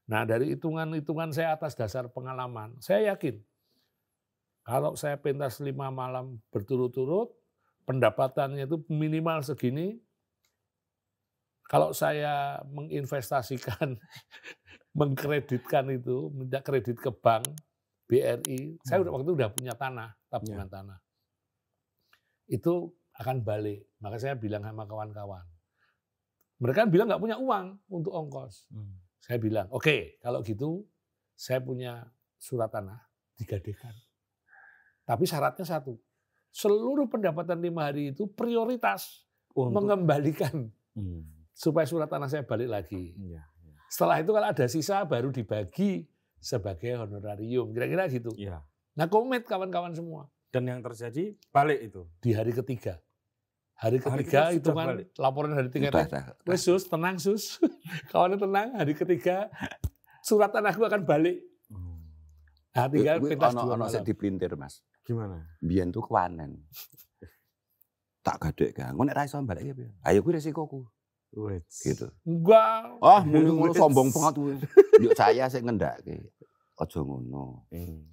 Nah dari hitungan-hitungan saya atas dasar pengalaman, saya yakin kalau saya pentas lima malam berturut-turut, pendapatannya itu minimal segini. Kalau saya menginvestasikan, mengkreditkan itu, minta kredit ke bank, BRI, saya udah waktu itu udah punya tanah, tabungan Ya. tanah. Itu akan balik. Maka saya bilang sama kawan-kawan. Mereka bilang nggak punya uang untuk ongkos. Hmm. Saya bilang, oke kalau gitu saya punya surat tanah digadekan. Tapi syaratnya satu, seluruh pendapatan lima hari itu prioritas Untuk, mengembalikan Hmm. Supaya surat tanah saya balik lagi. Iya, Setelah itu kalau ada sisa baru dibagi sebagai honorarium, kira-kira gitu. iya. Nah komit kawan-kawan semua Dan yang terjadi balik itu. di hari ketiga. Hari Hari ketiga ketiga itu kan balik. laporan dari Udah, tingkat udah. Wes sus, tenang sus. Kawannya tenang, hari ketiga surat tanahku akan balik. Hmm. Nah, tinggal pentas ono dua ono malam. sik dipelintir, Mas. Gimana? Biyen tuh kewanen. tak gadek kan. Engko nek ra iso balik piye? Ayo kuwi resikoku. Gitu. Enggak. Ah, mulu mulu Wits. sombong banget. Yuk saya sik ngendake. Aja ngono. Hmm.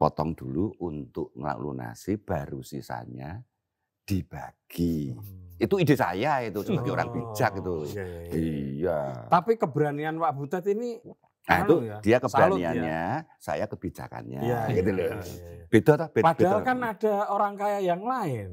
Potong dulu untuk ngelunasi baru sisanya dibagi. Hmm. Itu ide saya itu sebagai orang bijak itu. Oh, Iya, iya, iya. Iya. Tapi keberanian Pak Butet ini Nah anu itu ya, dia salut keberaniannya, saya kebijakannya. Iya, gitu iya, loh. iya, iya. Beda tak? Beda. Padahal beda. kan ada orang kaya yang lain.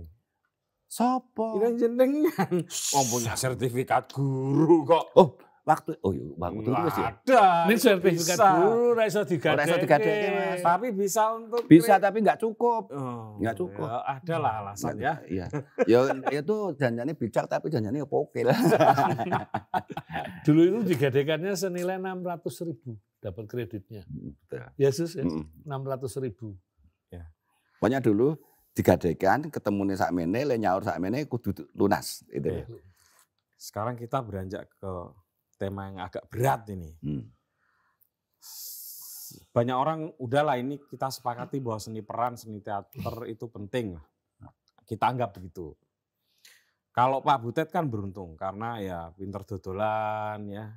Sopo? Ini jenengan oh, punya sertifikat guru kok. Waktu oh iya, waktu itu wis ya. ada. Ini sertifikat bisa. guru, raiso Ora digadeke. iso digadeke, Mas. Tapi bisa untuk Bisa tapi nggak cukup. Oh, Nggak cukup. ya, ada lah alasan ya. Iya. Ya itu janjane bijak tapi janjane ya pokil. Dulu itu digadekannya senilai 600 ribu dapat kreditnya. Betul. Yesus ya, Mm. 600 ribu. Pokoknya dulu digadekan ketemu nih sakmene le nyaur sakmene kudu tu- lunas itu. Iya. Sekarang kita beranjak ke tema yang agak berat ini. Hmm. Banyak orang udahlah ini kita sepakati bahwa seni peran, seni teater itu penting. lah. Kita anggap begitu. Kalau Pak Butet kan beruntung karena ya pinter dodolan ya.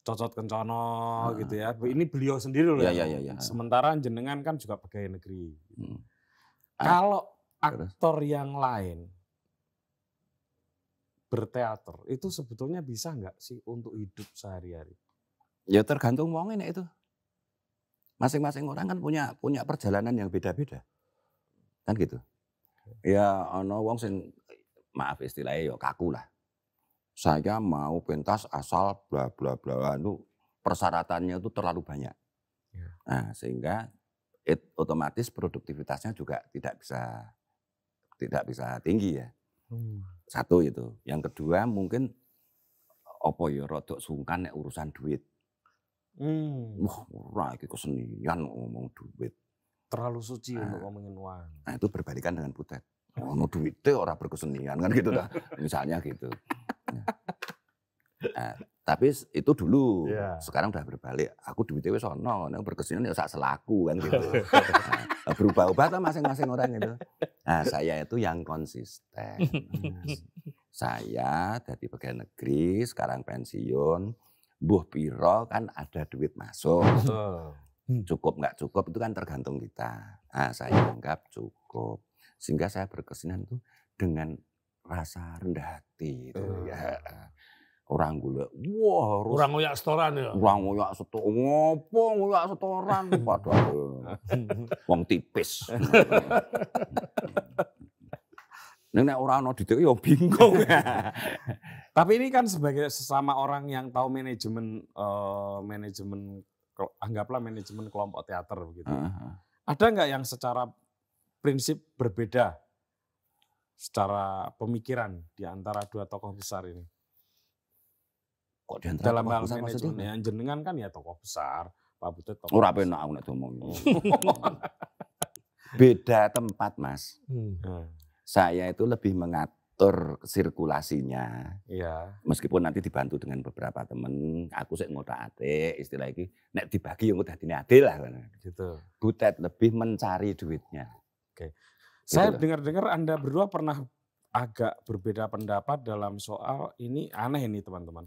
Cocot kencono Ah. gitu ya. Ini beliau sendiri loh. Iya, yang iya, iya, iya. Sementara jenengan kan juga pegawai negeri. Hmm. Ah, Kalau aktor yang lain berteater itu sebetulnya bisa nggak sih untuk hidup sehari-hari? Ya tergantung wong ini itu. Masing-masing orang kan punya punya perjalanan yang beda-beda. Kan gitu. Ya ono wong sing maaf istilahnya ya kaku lah. Saya mau pentas asal bla bla bla anu persyaratannya itu terlalu banyak. Ya. Nah, sehingga it- otomatis produktivitasnya juga tidak bisa tidak bisa tinggi ya. Satu itu. Yang kedua mungkin opo ya rodok sungkan nek urusan duit. Hmm, Wah, ora iki kesenian ngomong duit. terlalu suci Ah. untuk ngomongin uang. Nah, itu berbalikan dengan putet. Ono duitnya orang berkesenian kan gitu dah. Misalnya gitu. Nah, tapi itu dulu. Iya. Sekarang udah berbalik. Aku duitnya wis ono, nek berkesenian ya sak selaku kan gitu. Nah, berubah-ubah tuh masing-masing orang itu. Nah, saya itu yang konsisten. saya dari pegawai negeri, sekarang pensiun. Buh piro kan ada duit masuk. Cukup nggak cukup itu kan tergantung kita. Nah, saya anggap cukup. Sehingga saya berkesinan itu dengan rasa rendah hati. Itu, Hmm. ya. Orang gula, wah harus Orang ngoyak setoran ya. orang ngoyak seto, ngopo ngoyak setoran, padahal wong tipis. Nek ora ana didik ya bingung. Tapi ini kan sebagai sesama orang yang tahu manajemen eh, manajemen anggaplah manajemen kelompok teater begitu. Heeh. Ada nggak yang secara prinsip berbeda secara pemikiran di antara dua tokoh besar ini? Kok di antara Dalam hal manajemen yang jenengan kan ya tokoh besar, Pak Butet tokoh. Ora penak aku nek ngomong. Beda tempat, Mas. Hmm. Nah, Saya itu lebih mengatur sirkulasinya. Iya. Meskipun nanti dibantu dengan beberapa temen, aku sih ngotak atik, istilah iki nek dibagi yang udah dini adil lah. Gitu. Butet lebih mencari duitnya. Saya loh. dengar-dengar Anda berdua pernah agak berbeda pendapat dalam soal ini aneh ini teman-teman.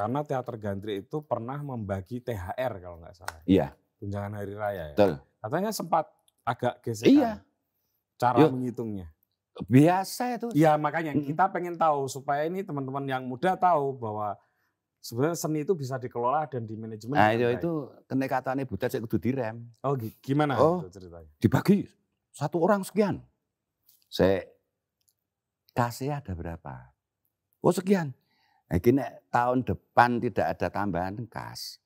Karena teater Gandrik itu pernah membagi THR kalau nggak salah. Iya, Tunjangan hari raya ya. betul. Katanya sempat agak gesekan. Iya. Cara Yuk. menghitungnya. Biasa itu. Iya makanya kita pengen tahu supaya ini teman-teman yang muda tahu bahwa sebenarnya seni itu bisa dikelola dan di manajemen. Nah, itu, itu kenekatannya buta saya kudu direm. Oh gi- gimana Oh. itu ceritanya? Dibagi satu orang sekian. Saya kasih ada berapa? Oh sekian. Nah, tahun depan tidak ada tambahan kas.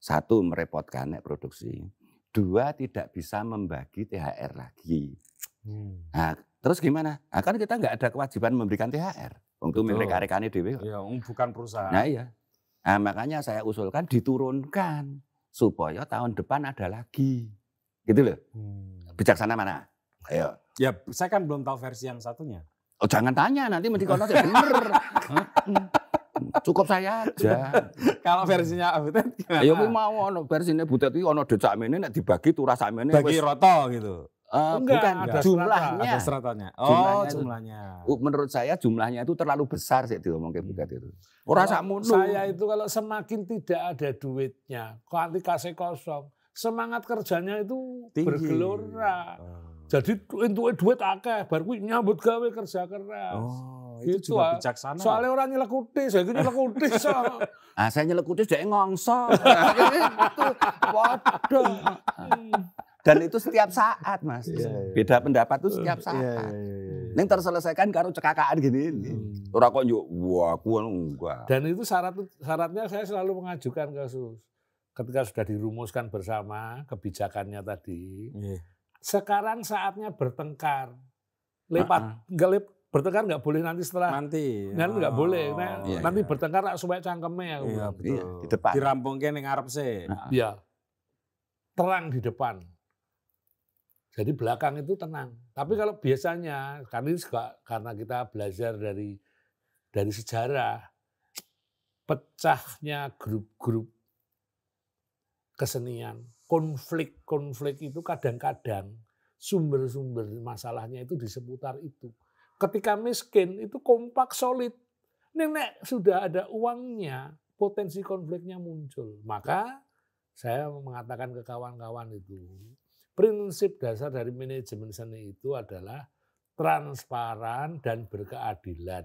Satu merepotkan nek produksi. Dua tidak bisa membagi THR lagi. Hmm. Nah, terus gimana? Nah, kan kita nggak ada kewajiban memberikan THR. Untuk Betul. milik rekan dewe. Ya, um, bukan perusahaan. Nah iya. Nah, makanya saya usulkan diturunkan supaya tahun depan ada lagi. Gitu loh. Hmm. Bijaksana mana? Ayo. Ya, saya kan belum tahu versi yang satunya. Oh, jangan tanya nanti mesti kono saya bener. Cukup saya aja. Kalau versinya Abutet gimana? Ayo kuwi mau ono versine Butet iki ono dek sakmene nek dibagi turah sakmene bagi wis roto gitu. eh, Enggak, bukan ada jumlahnya. Ada stratanya. Oh, Jumlahnya itu. jumlahnya. Uh, Menurut saya jumlahnya itu terlalu besar sih diomongke Butet itu. Ora Kalau sakmono. Saya itu kalau semakin tidak ada duitnya, kok nanti kasih kosong, semangat kerjanya itu Tinggi. bergelora. Oh. Jadi entuke duit akeh, bar kuwi nyambut gawe kerja keras. Oh, itu Gitu, juga ah. bijaksana. Soalnya orang nyelek kutis, saya itu nyelek kutis. so. Ah, saya nyelekutis dhek ngongso. itu podo. Dan itu setiap saat, Mas. Iya, iya. Beda pendapat itu setiap saat. Iya, iya, iya, iya. Ini terselesaikan karo cekakaan gini. Hmm. Ora kok yuk, wah aku anu, enggak. Dan itu syarat syaratnya saya selalu mengajukan ke SUS. Ketika sudah dirumuskan bersama kebijakannya tadi, Iya. Sekarang saatnya bertengkar. Lepat, nggak lep, bertengkar nggak boleh nanti setelah Nanti. Nanti nggak Oh, boleh. Nah, iya, nanti iya. bertengkar nak supaya cangkemnya. aku Iya, betul. Iya, di depan. Dirampungke ning ngarep sih. Nah, Iya. Terang di depan. Jadi belakang itu tenang. Tapi kalau biasanya, karena ini juga karena kita belajar dari dari sejarah, pecahnya grup-grup kesenian, konflik-konflik itu kadang-kadang sumber-sumber masalahnya itu di seputar itu. Ketika miskin itu kompak solid. Nenek sudah ada uangnya, potensi konfliknya muncul. Maka saya mengatakan ke kawan-kawan itu, prinsip dasar dari manajemen seni itu adalah transparan dan berkeadilan.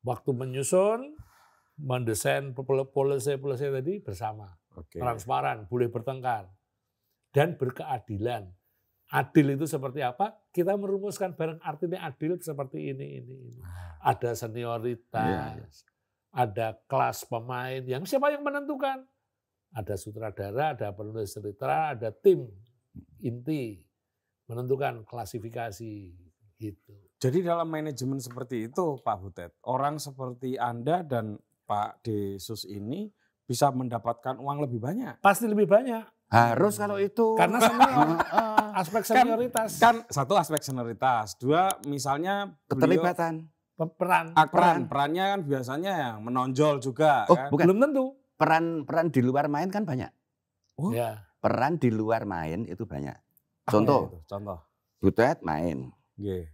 Waktu menyusun, mendesain polisi-polisi tadi bersama Oke. transparan, boleh bertengkar, dan berkeadilan. Adil itu seperti apa? Kita merumuskan bareng artinya adil seperti ini, ini, ini. Ada senioritas, Iya. ada kelas pemain, yang siapa yang menentukan? Ada sutradara, ada penulis cerita, ada tim inti menentukan klasifikasi gitu. Jadi dalam manajemen seperti itu Pak Butet, orang seperti Anda dan Pak Desus ini bisa mendapatkan uang lebih banyak. Pasti lebih banyak Harus kalau itu. karena senior, Heeh. aspek Kan- senioritas, Kan satu aspek senioritas, dua misalnya keterlibatan. pe- peran, Ah, peran perannya kan biasanya yang menonjol juga Oh, kan. bukan. belum tentu. Peran peran di luar main kan banyak. Oh. Ya. Peran di luar main itu banyak. Apa Contoh, itu? Contoh. Butet main. Nggih.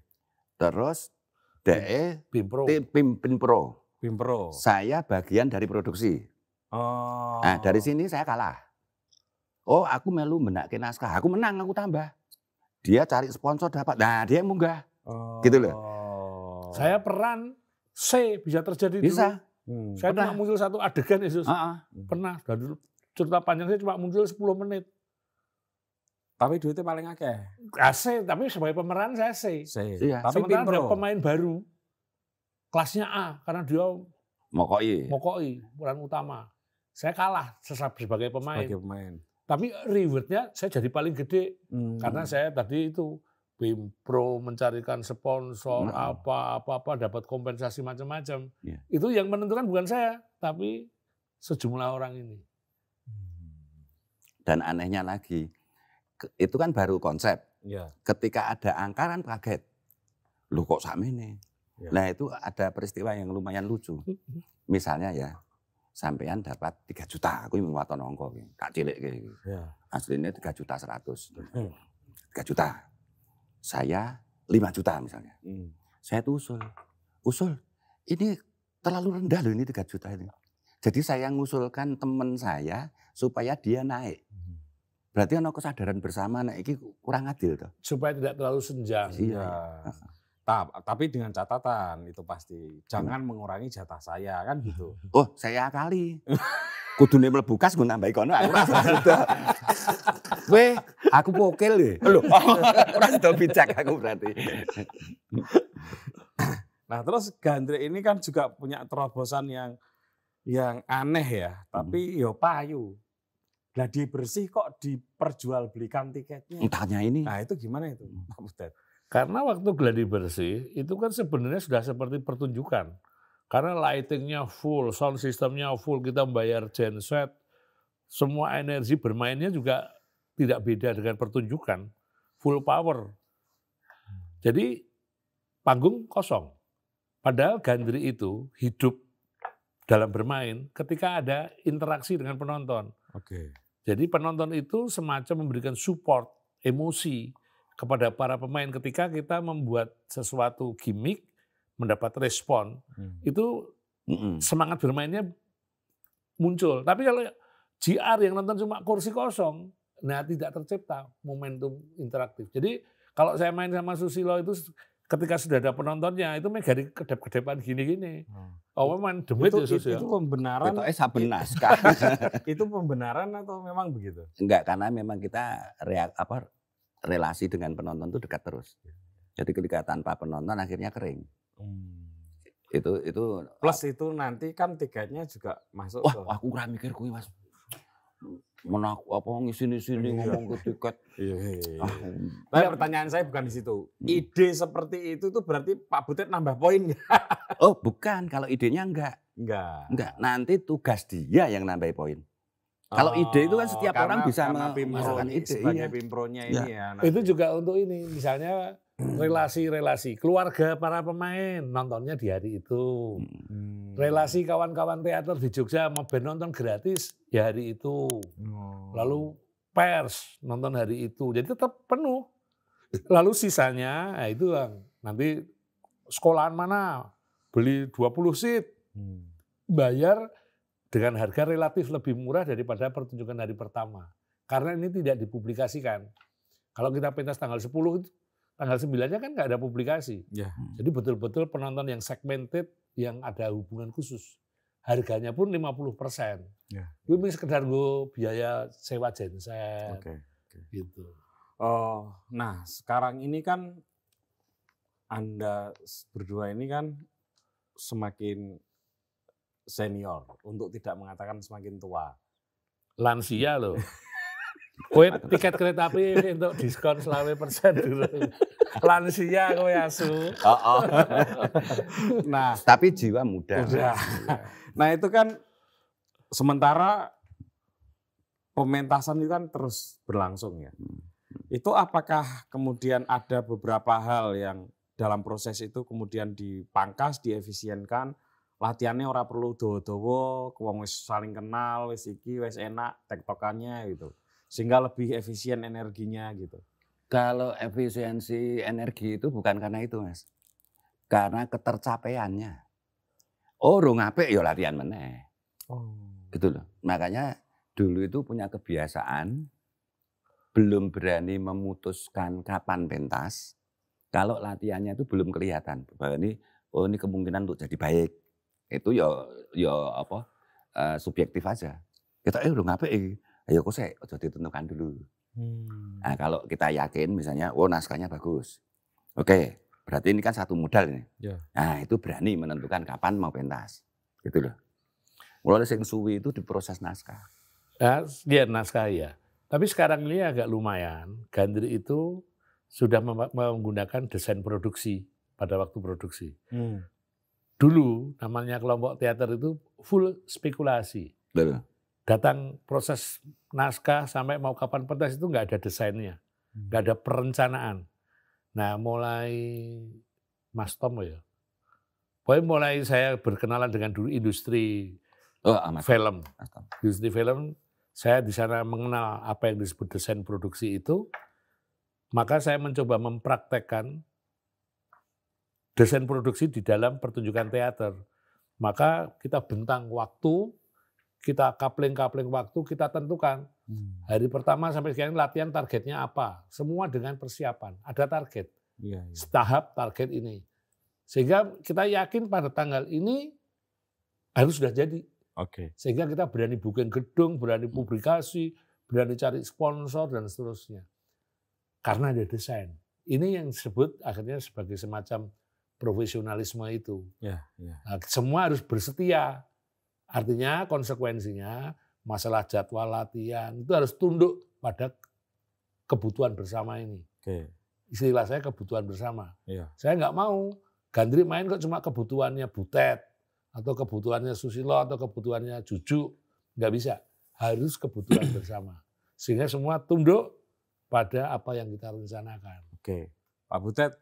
Terus DE Bimpro. tim pimpin pro. Bimpro. Saya bagian dari produksi. Oh. Nah, dari sini saya kalah. Oh, aku melu menakke naskah. Aku menang, aku tambah. Dia cari sponsor dapat. Nah, dia munggah. Oh. gitu loh. Saya peran C bisa terjadi Bisa. Hmm. dulu. Saya Pernah. cuma muncul satu adegan Yesus. Heeh. Pernah. Dan dulu cerita panjang saya cuma muncul 10 menit. Tapi duitnya paling akeh. AC, tapi sebagai pemeran saya C. C. Iya. Tapi Sementara ada pemain baru. Kelasnya A, karena dia Mokoi. mokoi, peran utama. Saya kalah sebagai pemain. sebagai pemain. Tapi rewardnya saya jadi paling gede. Hmm. Karena saya tadi itu BIM Pro mencarikan sponsor Nah. apa apa apa dapat kompensasi macam-macam. Iya. Itu yang menentukan bukan saya, tapi sejumlah orang ini. Dan anehnya lagi, itu kan baru konsep. Iya. Ketika ada angkaran kaget. Lu kok sakmene? Ya. Nah, itu ada peristiwa yang lumayan lucu. Misalnya ya, sampean dapat 3 juta, aku mau waton ongko, kak cilik. Ya. Aslinya 3 juta 100. Hmm. 3 juta. Saya 5 juta misalnya. Hmm. Saya tuh usul, usul ini terlalu rendah loh ini 3 juta ini. Jadi saya ngusulkan teman saya supaya dia naik. Berarti ono kesadaran bersama nek iki kurang adil toh. Supaya tidak terlalu senjang. Iya. Ta- tapi dengan catatan itu pasti jangan mengurangi jatah saya kan gitu. Oh, saya akali. Kudune mlebu kas gue nambahi kono aku ora sudah. Weh, aku pokil ya. Lho, ora sudah bijak aku berarti. Nah terus Gandrik ini kan juga punya terobosan yang yang aneh ya, tapi yo payu. Gladi bersih kok diperjualbelikan tiketnya. Entahnya ini. Nah itu gimana itu, Pak Butet? Karena waktu gladi bersih itu kan sebenarnya sudah seperti pertunjukan. Karena lightingnya full, sound systemnya full, kita membayar genset, semua energi bermainnya juga tidak beda dengan pertunjukan, full power. Jadi panggung kosong. Padahal Gandri itu hidup dalam bermain ketika ada interaksi dengan penonton. Oke. Jadi penonton itu semacam memberikan support, emosi kepada para pemain ketika kita membuat sesuatu gimmick, mendapat respon, Hmm. itu Mm-mm. semangat bermainnya muncul. Tapi kalau GR yang nonton cuma kursi kosong, nah tidak tercipta momentum interaktif. Jadi kalau saya main sama Susilo itu ketika sudah ada penontonnya itu main dari kedap-kedapan gini-gini. Oh memang demit Itu, ya itu, Susilo. itu pembenaran, Ketoknya saben naskah. itu pembenaran atau memang begitu? Enggak, karena memang kita reak, apa relasi dengan penonton itu dekat terus. Jadi ketika tanpa penonton akhirnya kering. Itu itu Plus itu nanti kan tiketnya juga masuk wah ke aku kurang mikir kuwi Mas. Mana aku apa ngisi-sini Iya. ngomong ke tiket. Iya, iya, iya. Ah, Tapi pertanyaan saya bukan di situ. Hmm. Ide seperti itu tuh berarti Pak Butet nambah poin oh, bukan kalau idenya enggak. Enggak. Enggak, nanti tugas dia yang nambah poin. Kalau ide itu kan setiap orang bisa Oh, menghasilkan ide, sebagai iya. pimpronya Iya. ini ya. Itu juga untuk ini, misalnya relasi-relasi keluarga para pemain nontonnya di hari itu. Hmm. Relasi kawan-kawan teater di Jogja mau band nonton gratis ya hari itu. Oh. Lalu pers nonton hari itu. Jadi tetap penuh. Lalu sisanya nah itu Bang. nanti sekolahan mana beli 20 seat Hmm. bayar dengan harga relatif lebih murah daripada pertunjukan hari pertama. Karena ini tidak dipublikasikan. Kalau kita pentas tanggal 10, tanggal 9-nya kan nggak ada publikasi. Ya. Jadi betul-betul penonton yang segmented, yang ada hubungan khusus. Harganya pun 50 persen. Ya. Itu sekedar gue biaya sewa genset Oke. gitu. Oh, nah sekarang ini kan Anda berdua ini kan semakin senior untuk tidak mengatakan semakin tua. Lansia loh. Kowe tiket kereta api untuk diskon selawe persen dulu. Lansia kowe asu. Oh, oh. Nah, Tapi jiwa muda. Udah. Nah itu kan sementara pementasan itu kan terus berlangsung ya. Itu apakah kemudian ada beberapa hal yang dalam proses itu kemudian dipangkas, diefisienkan, latihannya ora perlu dowo-dowo, wong wis saling kenal, wis iki, wis enak, tektokannya gitu. Sehingga lebih efisien energinya gitu. Kalau efisiensi energi itu bukan karena itu, Mas. Karena ketercapaiannya. Oh, rong apik ya latihan meneh. Oh. Gitu loh. Makanya dulu itu punya kebiasaan belum berani memutuskan kapan pentas kalau latihannya itu belum kelihatan bahwa ini oh ini kemungkinan untuk jadi baik. Itu ya ya apa eh, subjektif aja. Kita eh apik iki. Ayo kok sik aja ditentukan dulu. Hmm. Nah, kalau kita yakin misalnya, oh naskahnya bagus. Oke, berarti ini kan satu modal ini. Ya. Nah, itu berani menentukan kapan mau pentas. Gitu loh. Mulai sing suwi itu diproses naskah. Nah, dia naskah ya. Tapi sekarang ini agak lumayan. Gandri itu sudah menggunakan desain produksi pada waktu produksi. Hmm. Dulu namanya kelompok teater itu full spekulasi. Betul. Datang proses naskah sampai mau kapan pentas itu nggak ada desainnya, nggak ada perencanaan. Nah mulai Mas Tom ya, pokoknya mulai saya berkenalan dengan dulu industri Oh, amat. film, industri film, saya di sana mengenal apa yang disebut desain produksi itu, maka saya mencoba mempraktekkan desain produksi di dalam pertunjukan teater. Maka kita bentang waktu, kita kapling-kapling waktu, kita tentukan Hmm. hari pertama sampai sekarang latihan targetnya apa. Semua dengan persiapan, ada target. Iya, iya. Tahap target ini. Sehingga kita yakin pada tanggal ini harus sudah jadi. Oke. Sehingga kita berani booking gedung, berani publikasi, berani cari sponsor, dan seterusnya. Karena ada desain. Ini yang disebut akhirnya sebagai semacam profesionalisme itu. Ya, ya. Nah, semua harus bersetia. Artinya konsekuensinya masalah jadwal latihan itu harus tunduk pada kebutuhan bersama ini. Oke. Istilah saya kebutuhan bersama. Iya. Saya nggak mau Gandri main kok cuma kebutuhannya Butet atau kebutuhannya Susilo atau kebutuhannya Juju. Nggak bisa. Harus kebutuhan bersama. Sehingga semua tunduk pada apa yang kita rencanakan. Oke. Pak Butet,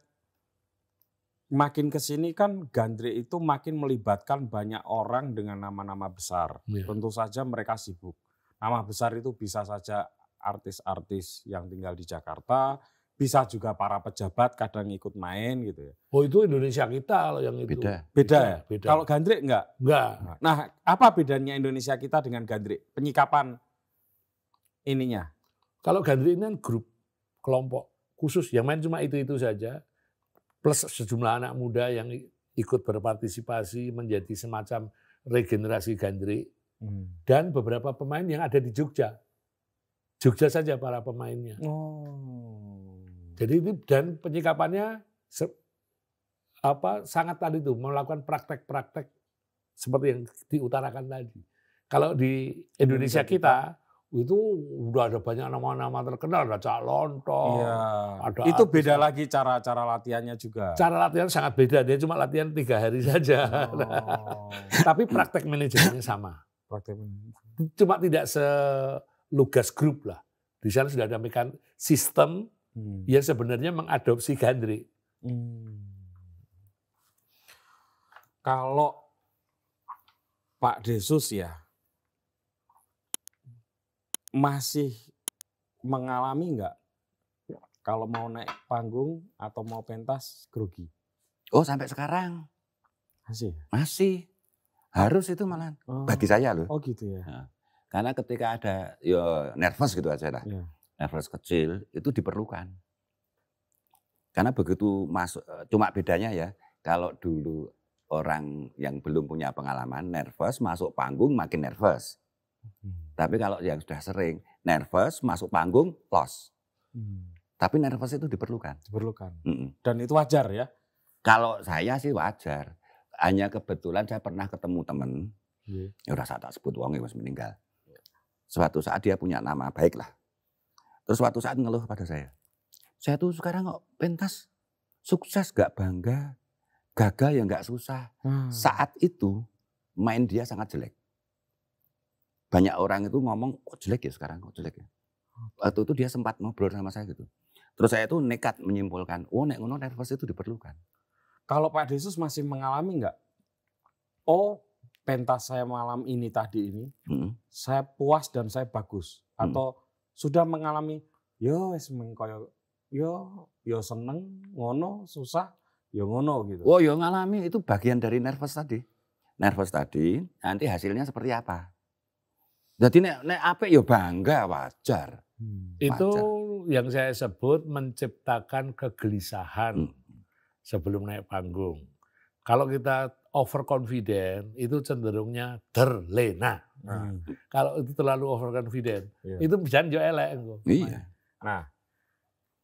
makin ke sini kan Gandri itu makin melibatkan banyak orang dengan nama-nama besar. Iya. Tentu saja mereka sibuk. Nama besar itu bisa saja artis-artis yang tinggal di Jakarta, bisa juga para pejabat kadang ikut main gitu ya. Oh itu Indonesia kita kalau yang itu. Beda. Beda ya? Beda. Kalau Gandri enggak? enggak. Nah, apa bedanya Indonesia kita dengan Gandri? Penyikapan ininya. Kalau Gandri ini kan grup kelompok khusus yang main cuma itu-itu saja plus sejumlah anak muda yang ikut berpartisipasi menjadi semacam regenerasi Gandri dan beberapa pemain yang ada di Jogja. Jogja saja para pemainnya. Oh. Jadi ini dan penyikapannya se- apa sangat tadi itu melakukan praktek-praktek seperti yang diutarakan tadi. Kalau di Indonesia Indonesia kita itu udah ada banyak nama-nama terkenal, ada Cak Lonto. Iya. ada Itu artis- beda lagi cara-cara latihannya juga. Cara latihan sangat beda, dia cuma latihan tiga hari saja. Oh. Tapi praktek manajemennya sama. Praktek Cuma tidak selugas grup lah. Di sana sudah ada mekan sistem Hmm. yang sebenarnya mengadopsi Gandri. Hmm. Kalau Pak Desus ya masih mengalami nggak kalau mau naik panggung atau mau pentas grogi? Oh sampai sekarang Masih. masih harus itu malah Oh. bagi saya loh. Oh gitu ya. Karena ketika ada ya nervous gitu aja lah. Iya. Nervous kecil itu diperlukan. Karena begitu masuk eh, cuma bedanya ya kalau dulu orang yang belum punya pengalaman nervous masuk panggung makin nervous. Hmm. Tapi kalau yang sudah sering nervous masuk panggung loss. Hmm. Tapi nervous itu diperlukan. Diperlukan. Mm-mm. Dan itu wajar ya. Kalau saya sih wajar. Hanya kebetulan saya pernah ketemu temen, Iya. ya udah saya tak sebut wongnya mas meninggal. Suatu saat dia punya nama baik lah. Terus suatu saat ngeluh pada saya. Saya tuh sekarang kok pentas sukses gak bangga, gagal ya gak susah. Hmm. Saat itu main dia sangat jelek. Banyak orang itu ngomong kok jelek ya sekarang, kok jelek ya. Waktu itu dia sempat ngobrol sama saya gitu. Terus saya tuh nekat menyimpulkan, oh nek ngono nervous itu diperlukan. Kalau Pak Desus masih mengalami nggak? Oh, pentas saya malam ini tadi ini, Mm. saya puas dan saya bagus. Hmm. Atau sudah mengalami, yo wis mengkoyo, yo yo seneng, ngono, susah, yo ngono gitu. Oh ya ngalami itu bagian dari nervous tadi. Nervous tadi nanti hasilnya seperti apa. Jadi nek, nek apik ya bangga wajar. Hmm. Itu Wajar. yang saya sebut menciptakan kegelisahan Hmm. sebelum naik panggung. Kalau kita overconfident itu cenderungnya terlena. Nah, Hmm. kalau itu terlalu overconfident, Iya. itu bisa jo elek. engko. Iya. Nah,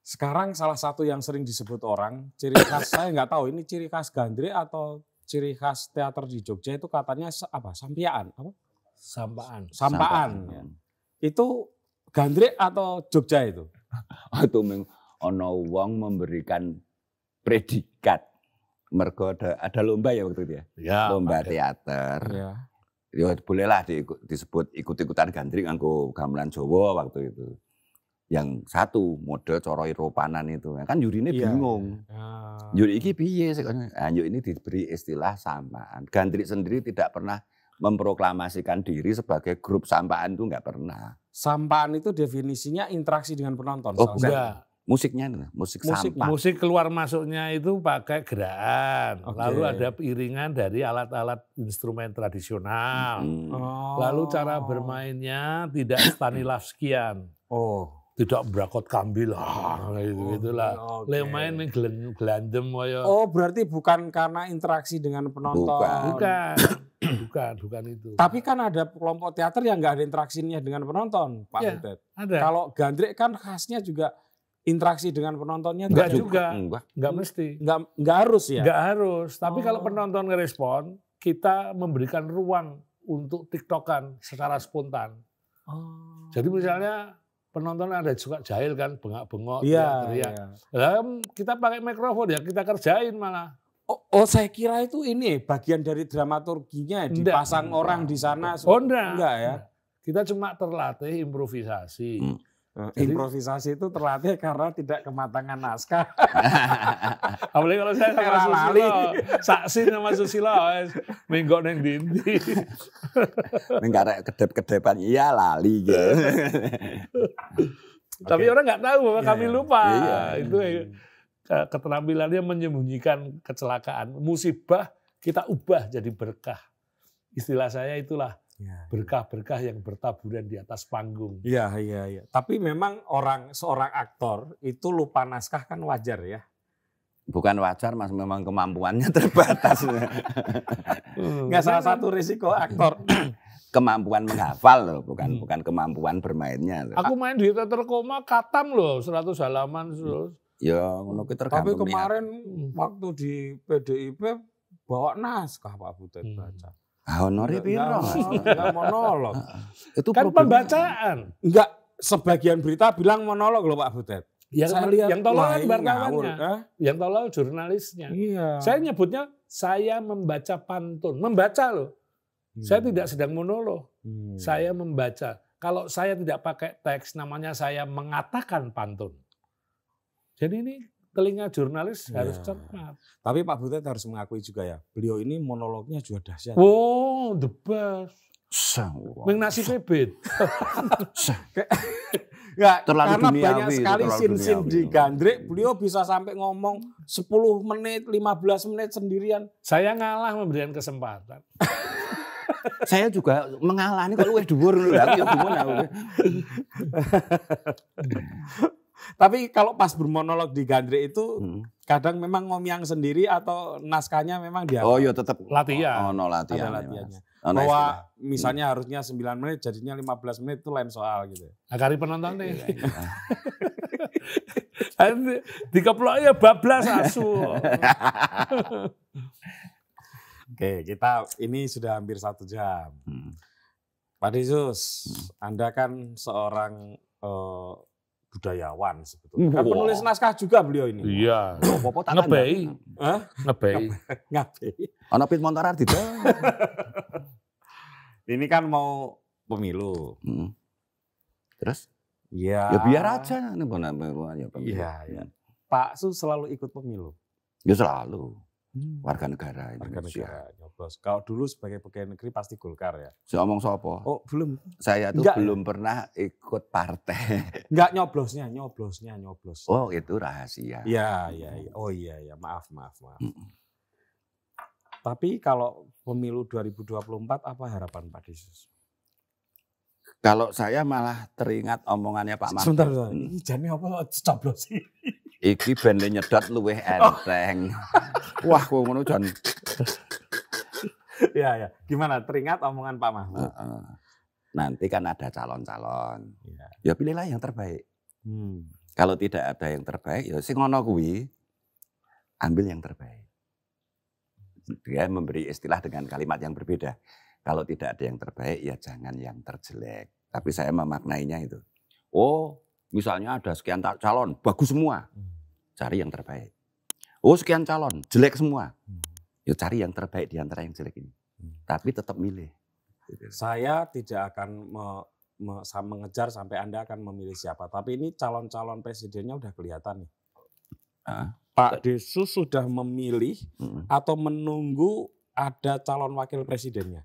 sekarang salah satu yang sering disebut orang, ciri khas saya nggak tahu ini ciri khas Gandri atau ciri khas teater di Jogja itu katanya apa? Sampiaan, apa? Sampaan. Sampaan. Sampai- ya. Itu Gandri atau Jogja itu? Atau meng ono wong memberikan predikat. Mergo ada, ada lomba ya waktu itu ya. Ya, lomba Pak. teater. Ya. Ya bolehlah diikut- disebut ikut-ikutan gandri nganggo gamelan Jawa waktu itu. Yang satu model coro Eropanan itu. Kan jurine Iya, bingung. Ah. Yuri iki piye sih? Ah, yuk ini diberi istilah sampaan. Gandri sendiri tidak pernah memproklamasikan diri sebagai grup sampaan itu nggak pernah. Sampaan itu definisinya interaksi dengan penonton. Oh, bukan. Enggak. musiknya musik, Musik- sampah. Musik keluar masuknya itu pakai gerakan. Oke. Lalu ada iringan dari alat-alat instrumen tradisional. Hmm. Oh. Lalu cara bermainnya tidak Stanislavskian. Oh. Tidak berakot kambil. Ah, gitu gitulah. Oke. Leo main nih gelen- gelandem kaya. Oh, berarti bukan karena interaksi dengan penonton. Bukan. Bukan. bukan, bukan itu. Tapi kan ada kelompok teater yang nggak ada interaksinya dengan penonton, Pak Iya. Butet. Ada. Kalau gandrik kan khasnya juga interaksi dengan penontonnya Enggak tapi juga. Enggak. Nggak mesti. nggak nggak harus ya. Nggak harus. Tapi kalau Oh. penonton ngerespon, kita memberikan ruang untuk tiktokan secara spontan. Oh. Jadi misalnya penonton ada suka jahil kan, bengak-bengok, Iya. teriak. Lah, kita pakai mikrofon ya kita kerjain malah. Oh, oh, saya kira itu ini bagian dari dramaturginya Enggak. dipasang orang di sana. Oh enggak. Enggak ya. Kita cuma terlatih improvisasi. Hmm. Nah, Jadi- Improvisasi itu terlatih karena tidak kematangan naskah. Apalagi kalau saya sama Era Susilo, lali. saksin sama Susilo, minggu neng dindi. Karek kedep-kedepan iya lali gitu. Tapi orang nggak tahu bahwa Iya, kami lupa. iya. Itu ya, keterampilannya menyembunyikan kecelakaan. Musibah kita ubah jadi berkah. Istilah saya itulah Iya. berkah-berkah yang bertaburan di atas panggung. Iya, iya, iya. Tapi memang orang seorang aktor itu lupa naskah kan wajar ya. Bukan wajar mas, memang kemampuannya terbatas. Enggak salah satu risiko aktor. Kemampuan menghafal loh, bukan Hmm. bukan kemampuan bermainnya loh. Aku main di teater koma katam loh, 100 halaman. terus. Ya ngono ki Tapi tergantung niat. kemarin Hmm. waktu di PDIP bawa naskah Pak Butet Hmm. baca. Ah, honore piro? Mas? Enggak monolog. Itu Kan problemnya. pembacaan. Enggak sebagian berita bilang monolog loh Pak Butet. Yang, Saya lihat yang tolol kan wartawannya, Hah? yang tolol jurnalisnya. Iya. Saya nyebutnya saya membaca pantun, membaca loh. Saya Hmm. tidak sedang monolog, Hmm. saya membaca. Kalau saya tidak pakai teks, namanya saya mengatakan pantun. Jadi ini telinga jurnalis Iya. harus cermat. Tapi Pak Butet harus mengakui juga ya, beliau ini monolognya juga dahsyat. Oh, the best. Meng nasi pebet. Enggak, Terlalu karena duniawi banyak sekali sin-sin di Gandrik, beliau bisa sampai ngomong 10 menit, 15 menit sendirian. Saya ngalah memberikan kesempatan. Saya juga mengalah nih kalau luwih dhuwur lho. Ya aku. Tapi kalau pas bermonolog di Gandrik itu Hmm. kadang memang ngomong sendiri atau naskahnya memang dia Oh ya tetap Latihan. Ono ada latihan. latihannya. Ono Bahwa istilah. misalnya harusnya 9 menit jadinya 15 menit itu lain soal gitu. Akari penonton nih. Iya, iya. Dikeplok ya bablas asu. Oke, kita ini sudah hampir satu jam. Hmm. Pak Desus, Anda kan seorang eh, budayawan sebetulnya. Kan Wah. penulis naskah juga beliau ini. Iya. Apa-apa tak Ngebei. Hah? Ngebei. Ngapain? Ono pit montoran di Ini kan mau pemilu. Hmm. Terus? Iya. Ya biar aja nih benar ya. Iya, iya. Pak Su selalu ikut pemilu. Ya selalu warga negara Warga Indonesia. negara nyoblos. Kalau dulu sebagai pegawai negeri pasti Golkar ya. Saya ngomong sopo? Oh, belum. Saya tuh Enggak ya? belum pernah ikut partai. Enggak nyoblosnya, nyoblosnya, nyoblos. Oh itu rahasia. Iya, iya, iya. Oh iya, iya. Maaf, maaf, maaf. Mm. Tapi kalau pemilu 2024 apa harapan Pak Desus? Kalau saya malah teringat omongannya Pak Mahfud. Sebentar, sebentar. Hmm. Ini jane apa coblos sih? Iki bende nyedot luwih enteng. Wah, kok ngono jan. Iya, ya. Gimana? Teringat omongan Pak Mahfud? Heeh. Nanti kan ada calon-calon. Iya. Ya pilihlah yang terbaik. Hmm. Kalau tidak ada yang terbaik, ya sing ngono kuwi ambil yang terbaik. Dia memberi istilah dengan kalimat yang berbeda. Kalau tidak ada yang terbaik, ya jangan yang terjelek. Tapi saya memaknainya itu. Oh, misalnya ada sekian calon, bagus semua. Hmm. Cari yang terbaik. Oh, sekian calon, jelek semua. Hmm. Ya cari yang terbaik di antara yang jelek ini. Hmm. Tapi tetap milih. Gitu. Saya tidak akan me- me- mengejar sampai Anda akan memilih siapa. Tapi ini calon-calon presidennya udah kelihatan nih. Ah. Pak Desus sudah memilih Mm. atau menunggu ada calon wakil presidennya.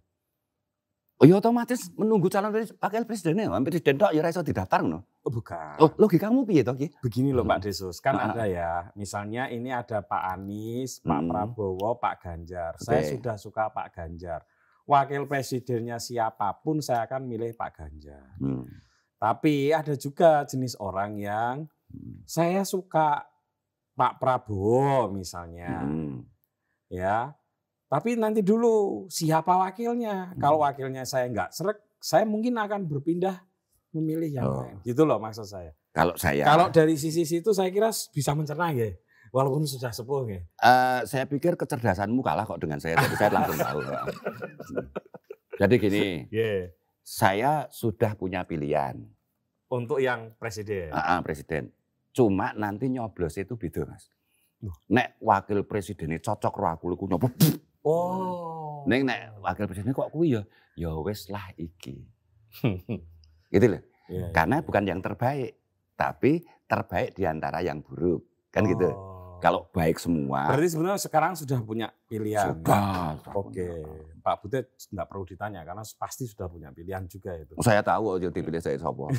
Oh ya otomatis menunggu calon wakil presidennya. Presiden tok ya iso didaftar no. Oh, bukan. Oh, logikamu piye toh, Ki? Begini loh Pak Hmm. Desus, kan Ah. ada ya. Misalnya ini ada Pak Anies, Pak Hmm. Prabowo, Pak Ganjar. Saya Oke. sudah suka Pak Ganjar. Wakil presidennya siapa pun saya akan milih Pak Ganjar. Hmm. Tapi ada juga jenis orang yang Hmm. saya suka Pak Prabowo misalnya, Hmm. ya. Tapi nanti dulu siapa wakilnya. Hmm. Kalau wakilnya saya nggak srek, saya mungkin akan berpindah memilih yang Oh. lain. Gitu loh maksud saya. Kalau saya Kalau dari sisi situ saya kira bisa mencerna ya. Walaupun sudah sepuh ya. Eh, saya pikir kecerdasanmu kalah kok dengan saya. Jadi saya langsung tahu. Jadi gini, saya sudah punya pilihan, Untuk yang presiden. Ah, ah, presiden. Cuma nanti nyoblos itu beda mas. Nek wakil presidennya cocok karo aku nyoba. Oh. Neng nek wakil presiden kok kuwi ya, ya wes lah iki. Gitu loh. Iya, Karena iya. bukan yang terbaik, tapi terbaik di antara yang buruk. Kan gitu. Oh. Kalau baik semua, berarti sebenarnya sekarang sudah punya pilihan. sudah. sudah Oke, punya. Pak Butet nggak perlu ditanya karena pasti sudah punya pilihan juga itu. Saya tahu aja dipilih saya sopo.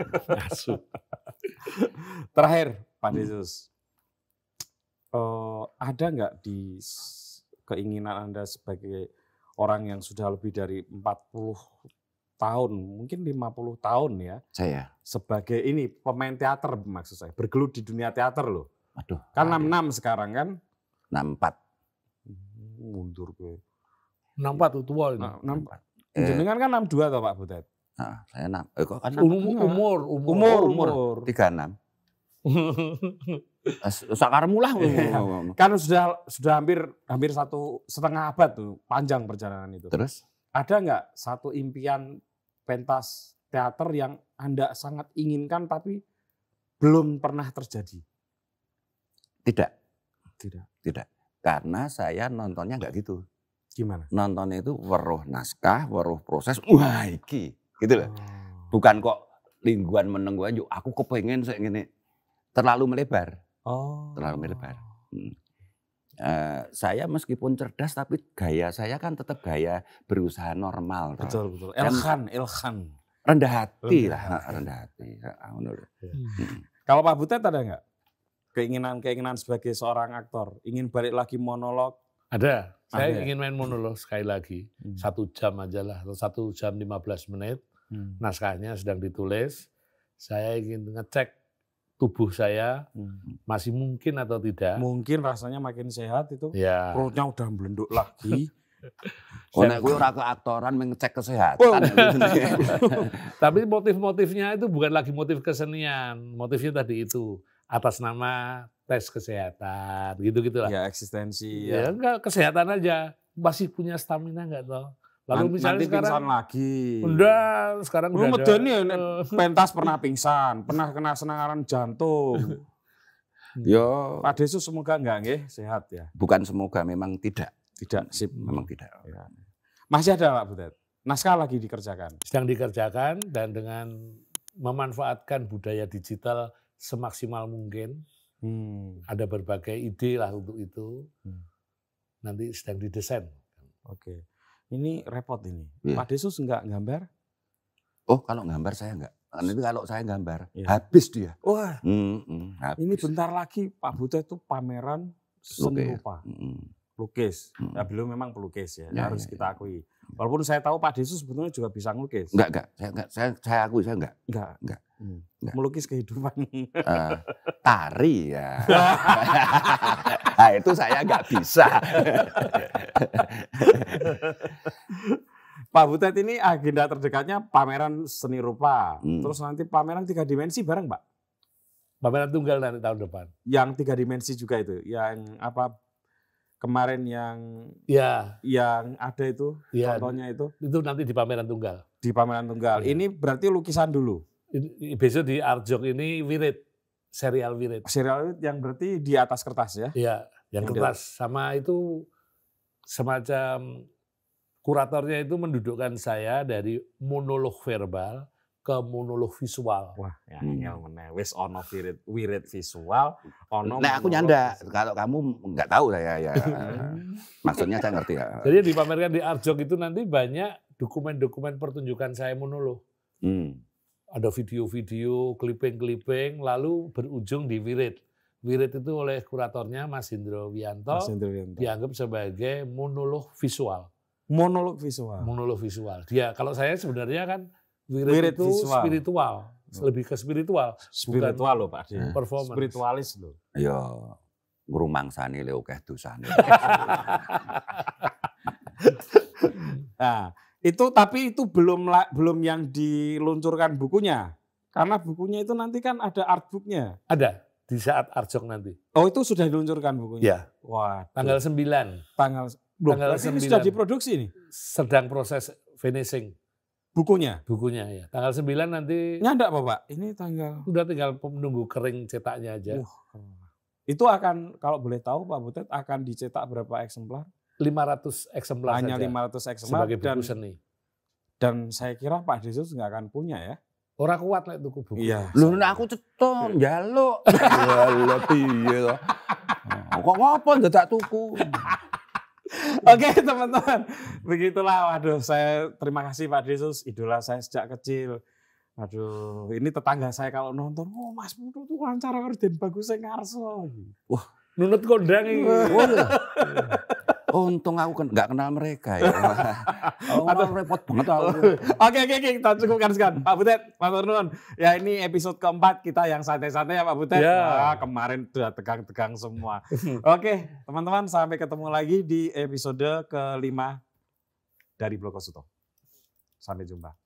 Hmm. Terakhir, Pak Hmm. Desus, eh, ada nggak di keinginan Anda sebagai orang yang sudah lebih dari 40 tahun, mungkin 50 tahun ya, Saya. sebagai ini pemain teater maksud saya, bergelut di dunia teater loh. Aduh. Kan aduh. 66 sekarang kan? Nampak. Hmm, Mundur gue. Nampak tuh tua ini. Nah, enam- Eh, Jenengan kan 62 toh Pak Butet? nah, saya nam. Eh, kok kan umur, umur, umur. Umur, umur. umur. 36. Sakarmu lah. Iya. Kan sudah sudah hampir hampir satu setengah abad tuh panjang perjalanan itu. Terus Ada nggak satu impian pentas teater yang Anda sangat inginkan tapi belum pernah terjadi? tidak, Tidak. tidak. Karena saya nontonnya nggak gitu. Gimana? Nontonnya itu weruh naskah, weruh proses. Wah, iki. Gitu loh. Oh. Bukan kok lingguan menengguan yuk aku kepengen saya ngene. Terlalu melebar. Oh. Terlalu melebar. Eh, saya meskipun cerdas tapi gaya saya kan tetap gaya berusaha normal. toh. Betul betul. Kan- Elkhan, Elkhan. Rendah hati Rendah lah, hati. rendah hati. Hmm. Kalau Pak Butet ada nggak keinginan-keinginan sebagai seorang aktor ingin balik lagi monolog? Ada. Saya Ada ya? ingin main monolog sekali lagi. Satu jam aja lah. Atau satu jam 15 menit. Hmm. Naskahnya sedang ditulis. Saya ingin ngecek tubuh saya Hmm. masih mungkin atau tidak. Mungkin rasanya makin sehat itu. Ya. Perutnya udah melenduk lagi. Oh, nek kuwi ora keaktoran mengecek Oh. kesehatan. Tapi motif-motifnya itu bukan lagi motif kesenian. Motifnya tadi itu atas nama tes kesehatan, gitu-gitu lah. ya eksistensi. Ya Ya. enggak kesehatan aja. Masih punya stamina enggak toh? Lalu Nan- misalnya nanti sekarang pingsan lagi. udah sekarang Lu udah ada- ya, Pentas pernah pingsan, pernah kena serangan jantung. Yo, Pak Desus semoga enggak nggih, sehat ya. bukan semoga memang tidak, Tidak sip. memang tidak. Ya. Masih ada Pak Butet. Naskah lagi dikerjakan. sedang dikerjakan dan dengan memanfaatkan budaya digital semaksimal mungkin. Hmm. Ada berbagai ide lah untuk itu. Hmm. Nanti sedang didesain. Oke. Ini repot ini. Iya. Pak Desus enggak gambar? Oh, kalau gambar saya enggak. Nanti kalau saya gambar, Iya. habis dia. Wah, Hmm, hmm, habis. ini bentar lagi Pak Butet itu pameran seni Lukis. rupa. Hmm, Lukis. hmm. Ya beliau memang pelukis ya, Ya, harus ya, kita akui. Walaupun saya tahu Pak Desus sebetulnya juga bisa ngelukis. Enggak, enggak. Saya enggak. Saya, saya akui saya enggak. Enggak. Enggak. Hmm. Enggak. Melukis kehidupan. Eh, tari ya. nah, itu saya enggak bisa. Pak Butet ini agenda terdekatnya pameran seni rupa. Hmm. Terus nanti pameran tiga dimensi bareng Pak. Pameran tunggal nanti tahun depan. Yang tiga dimensi juga itu. Yang apa kemarin yang Ya, yang ada itu ya contohnya itu itu nanti di pameran tunggal. di pameran tunggal. Iya. Ini berarti lukisan dulu. Ini- Besok di Arjok ini wirid, serial wirid. Serial yang berarti di atas kertas ya. Iya, yang Yang kertas sama itu semacam kuratornya itu mendudukkan saya dari monolog verbal ke monolog visual. Wah, ya Hmm. angel meneh. Wis ono wirid wirid visual, ono Nah, aku nyanda. visual. Kalau kamu enggak tahu saya ya. Maksudnya saya ngerti ya. Jadi dipamerkan di Arjok itu nanti banyak dokumen-dokumen pertunjukan saya monolog. Hmm. Ada video-video, clipping-clipping, lalu berujung di Wirid. Wirid itu oleh kuratornya Mas Indro Wianto Mas Hendro Wianto. dianggap sebagai monolog visual. Monolog visual. Monolog visual. Dia kalau saya sebenarnya kan Wirid, Wirid itu visual. spiritual, lebih ke spiritual, Spiritual loh Pak. Dia. performance. Spiritualis loh. Ya ngrumangsani le akeh dosane. Nah, itu tapi itu belum belum yang diluncurkan bukunya. Karena bukunya itu nanti kan ada artbooknya. Ada di saat Arjok nanti. Oh itu sudah diluncurkan bukunya? Ya, Wah, tanggal 9 tanggal Loh, tanggal berarti ini 9. sudah diproduksi nih sedang proses finishing bukunya. bukunya ya. Tanggal 9 nanti Nyanda apa Pak? Ini tanggal. udah tinggal menunggu kering cetaknya aja. Wah, itu akan kalau boleh tahu Pak Butet akan dicetak berapa eksemplar? 500 eksemplar Hanya saja 500 eksemplar sebagai dan buku seni. dan saya kira Pak Desus nggak akan punya ya. Orang kuat lah tuku buku. Iya. Lho nek aku cetok njaluk. Lha piye to? Oh, Kok ngopo dadak tuku? Oke teman-teman, begitulah. Waduh, saya terima kasih Pak Desus, idola saya sejak kecil. Aduh, ini tetangga saya kalau nonton, oh Mas Putu tuh wawancara harus den bagus ngarso. Nunut kondang ini. Untung aku kan nggak kenal mereka ya. Oh, repot banget aku. Oke, oke, oke, kita cukupkan sekarang. Pak Butet, Pak Nuron. Ya ini episode keempat kita yang santai-santai ya Pak Butet. Ya. Wah, kemarin sudah tegang-tegang semua. oke, teman-teman sampai ketemu lagi di episode kelima dari Suto. Sampai jumpa.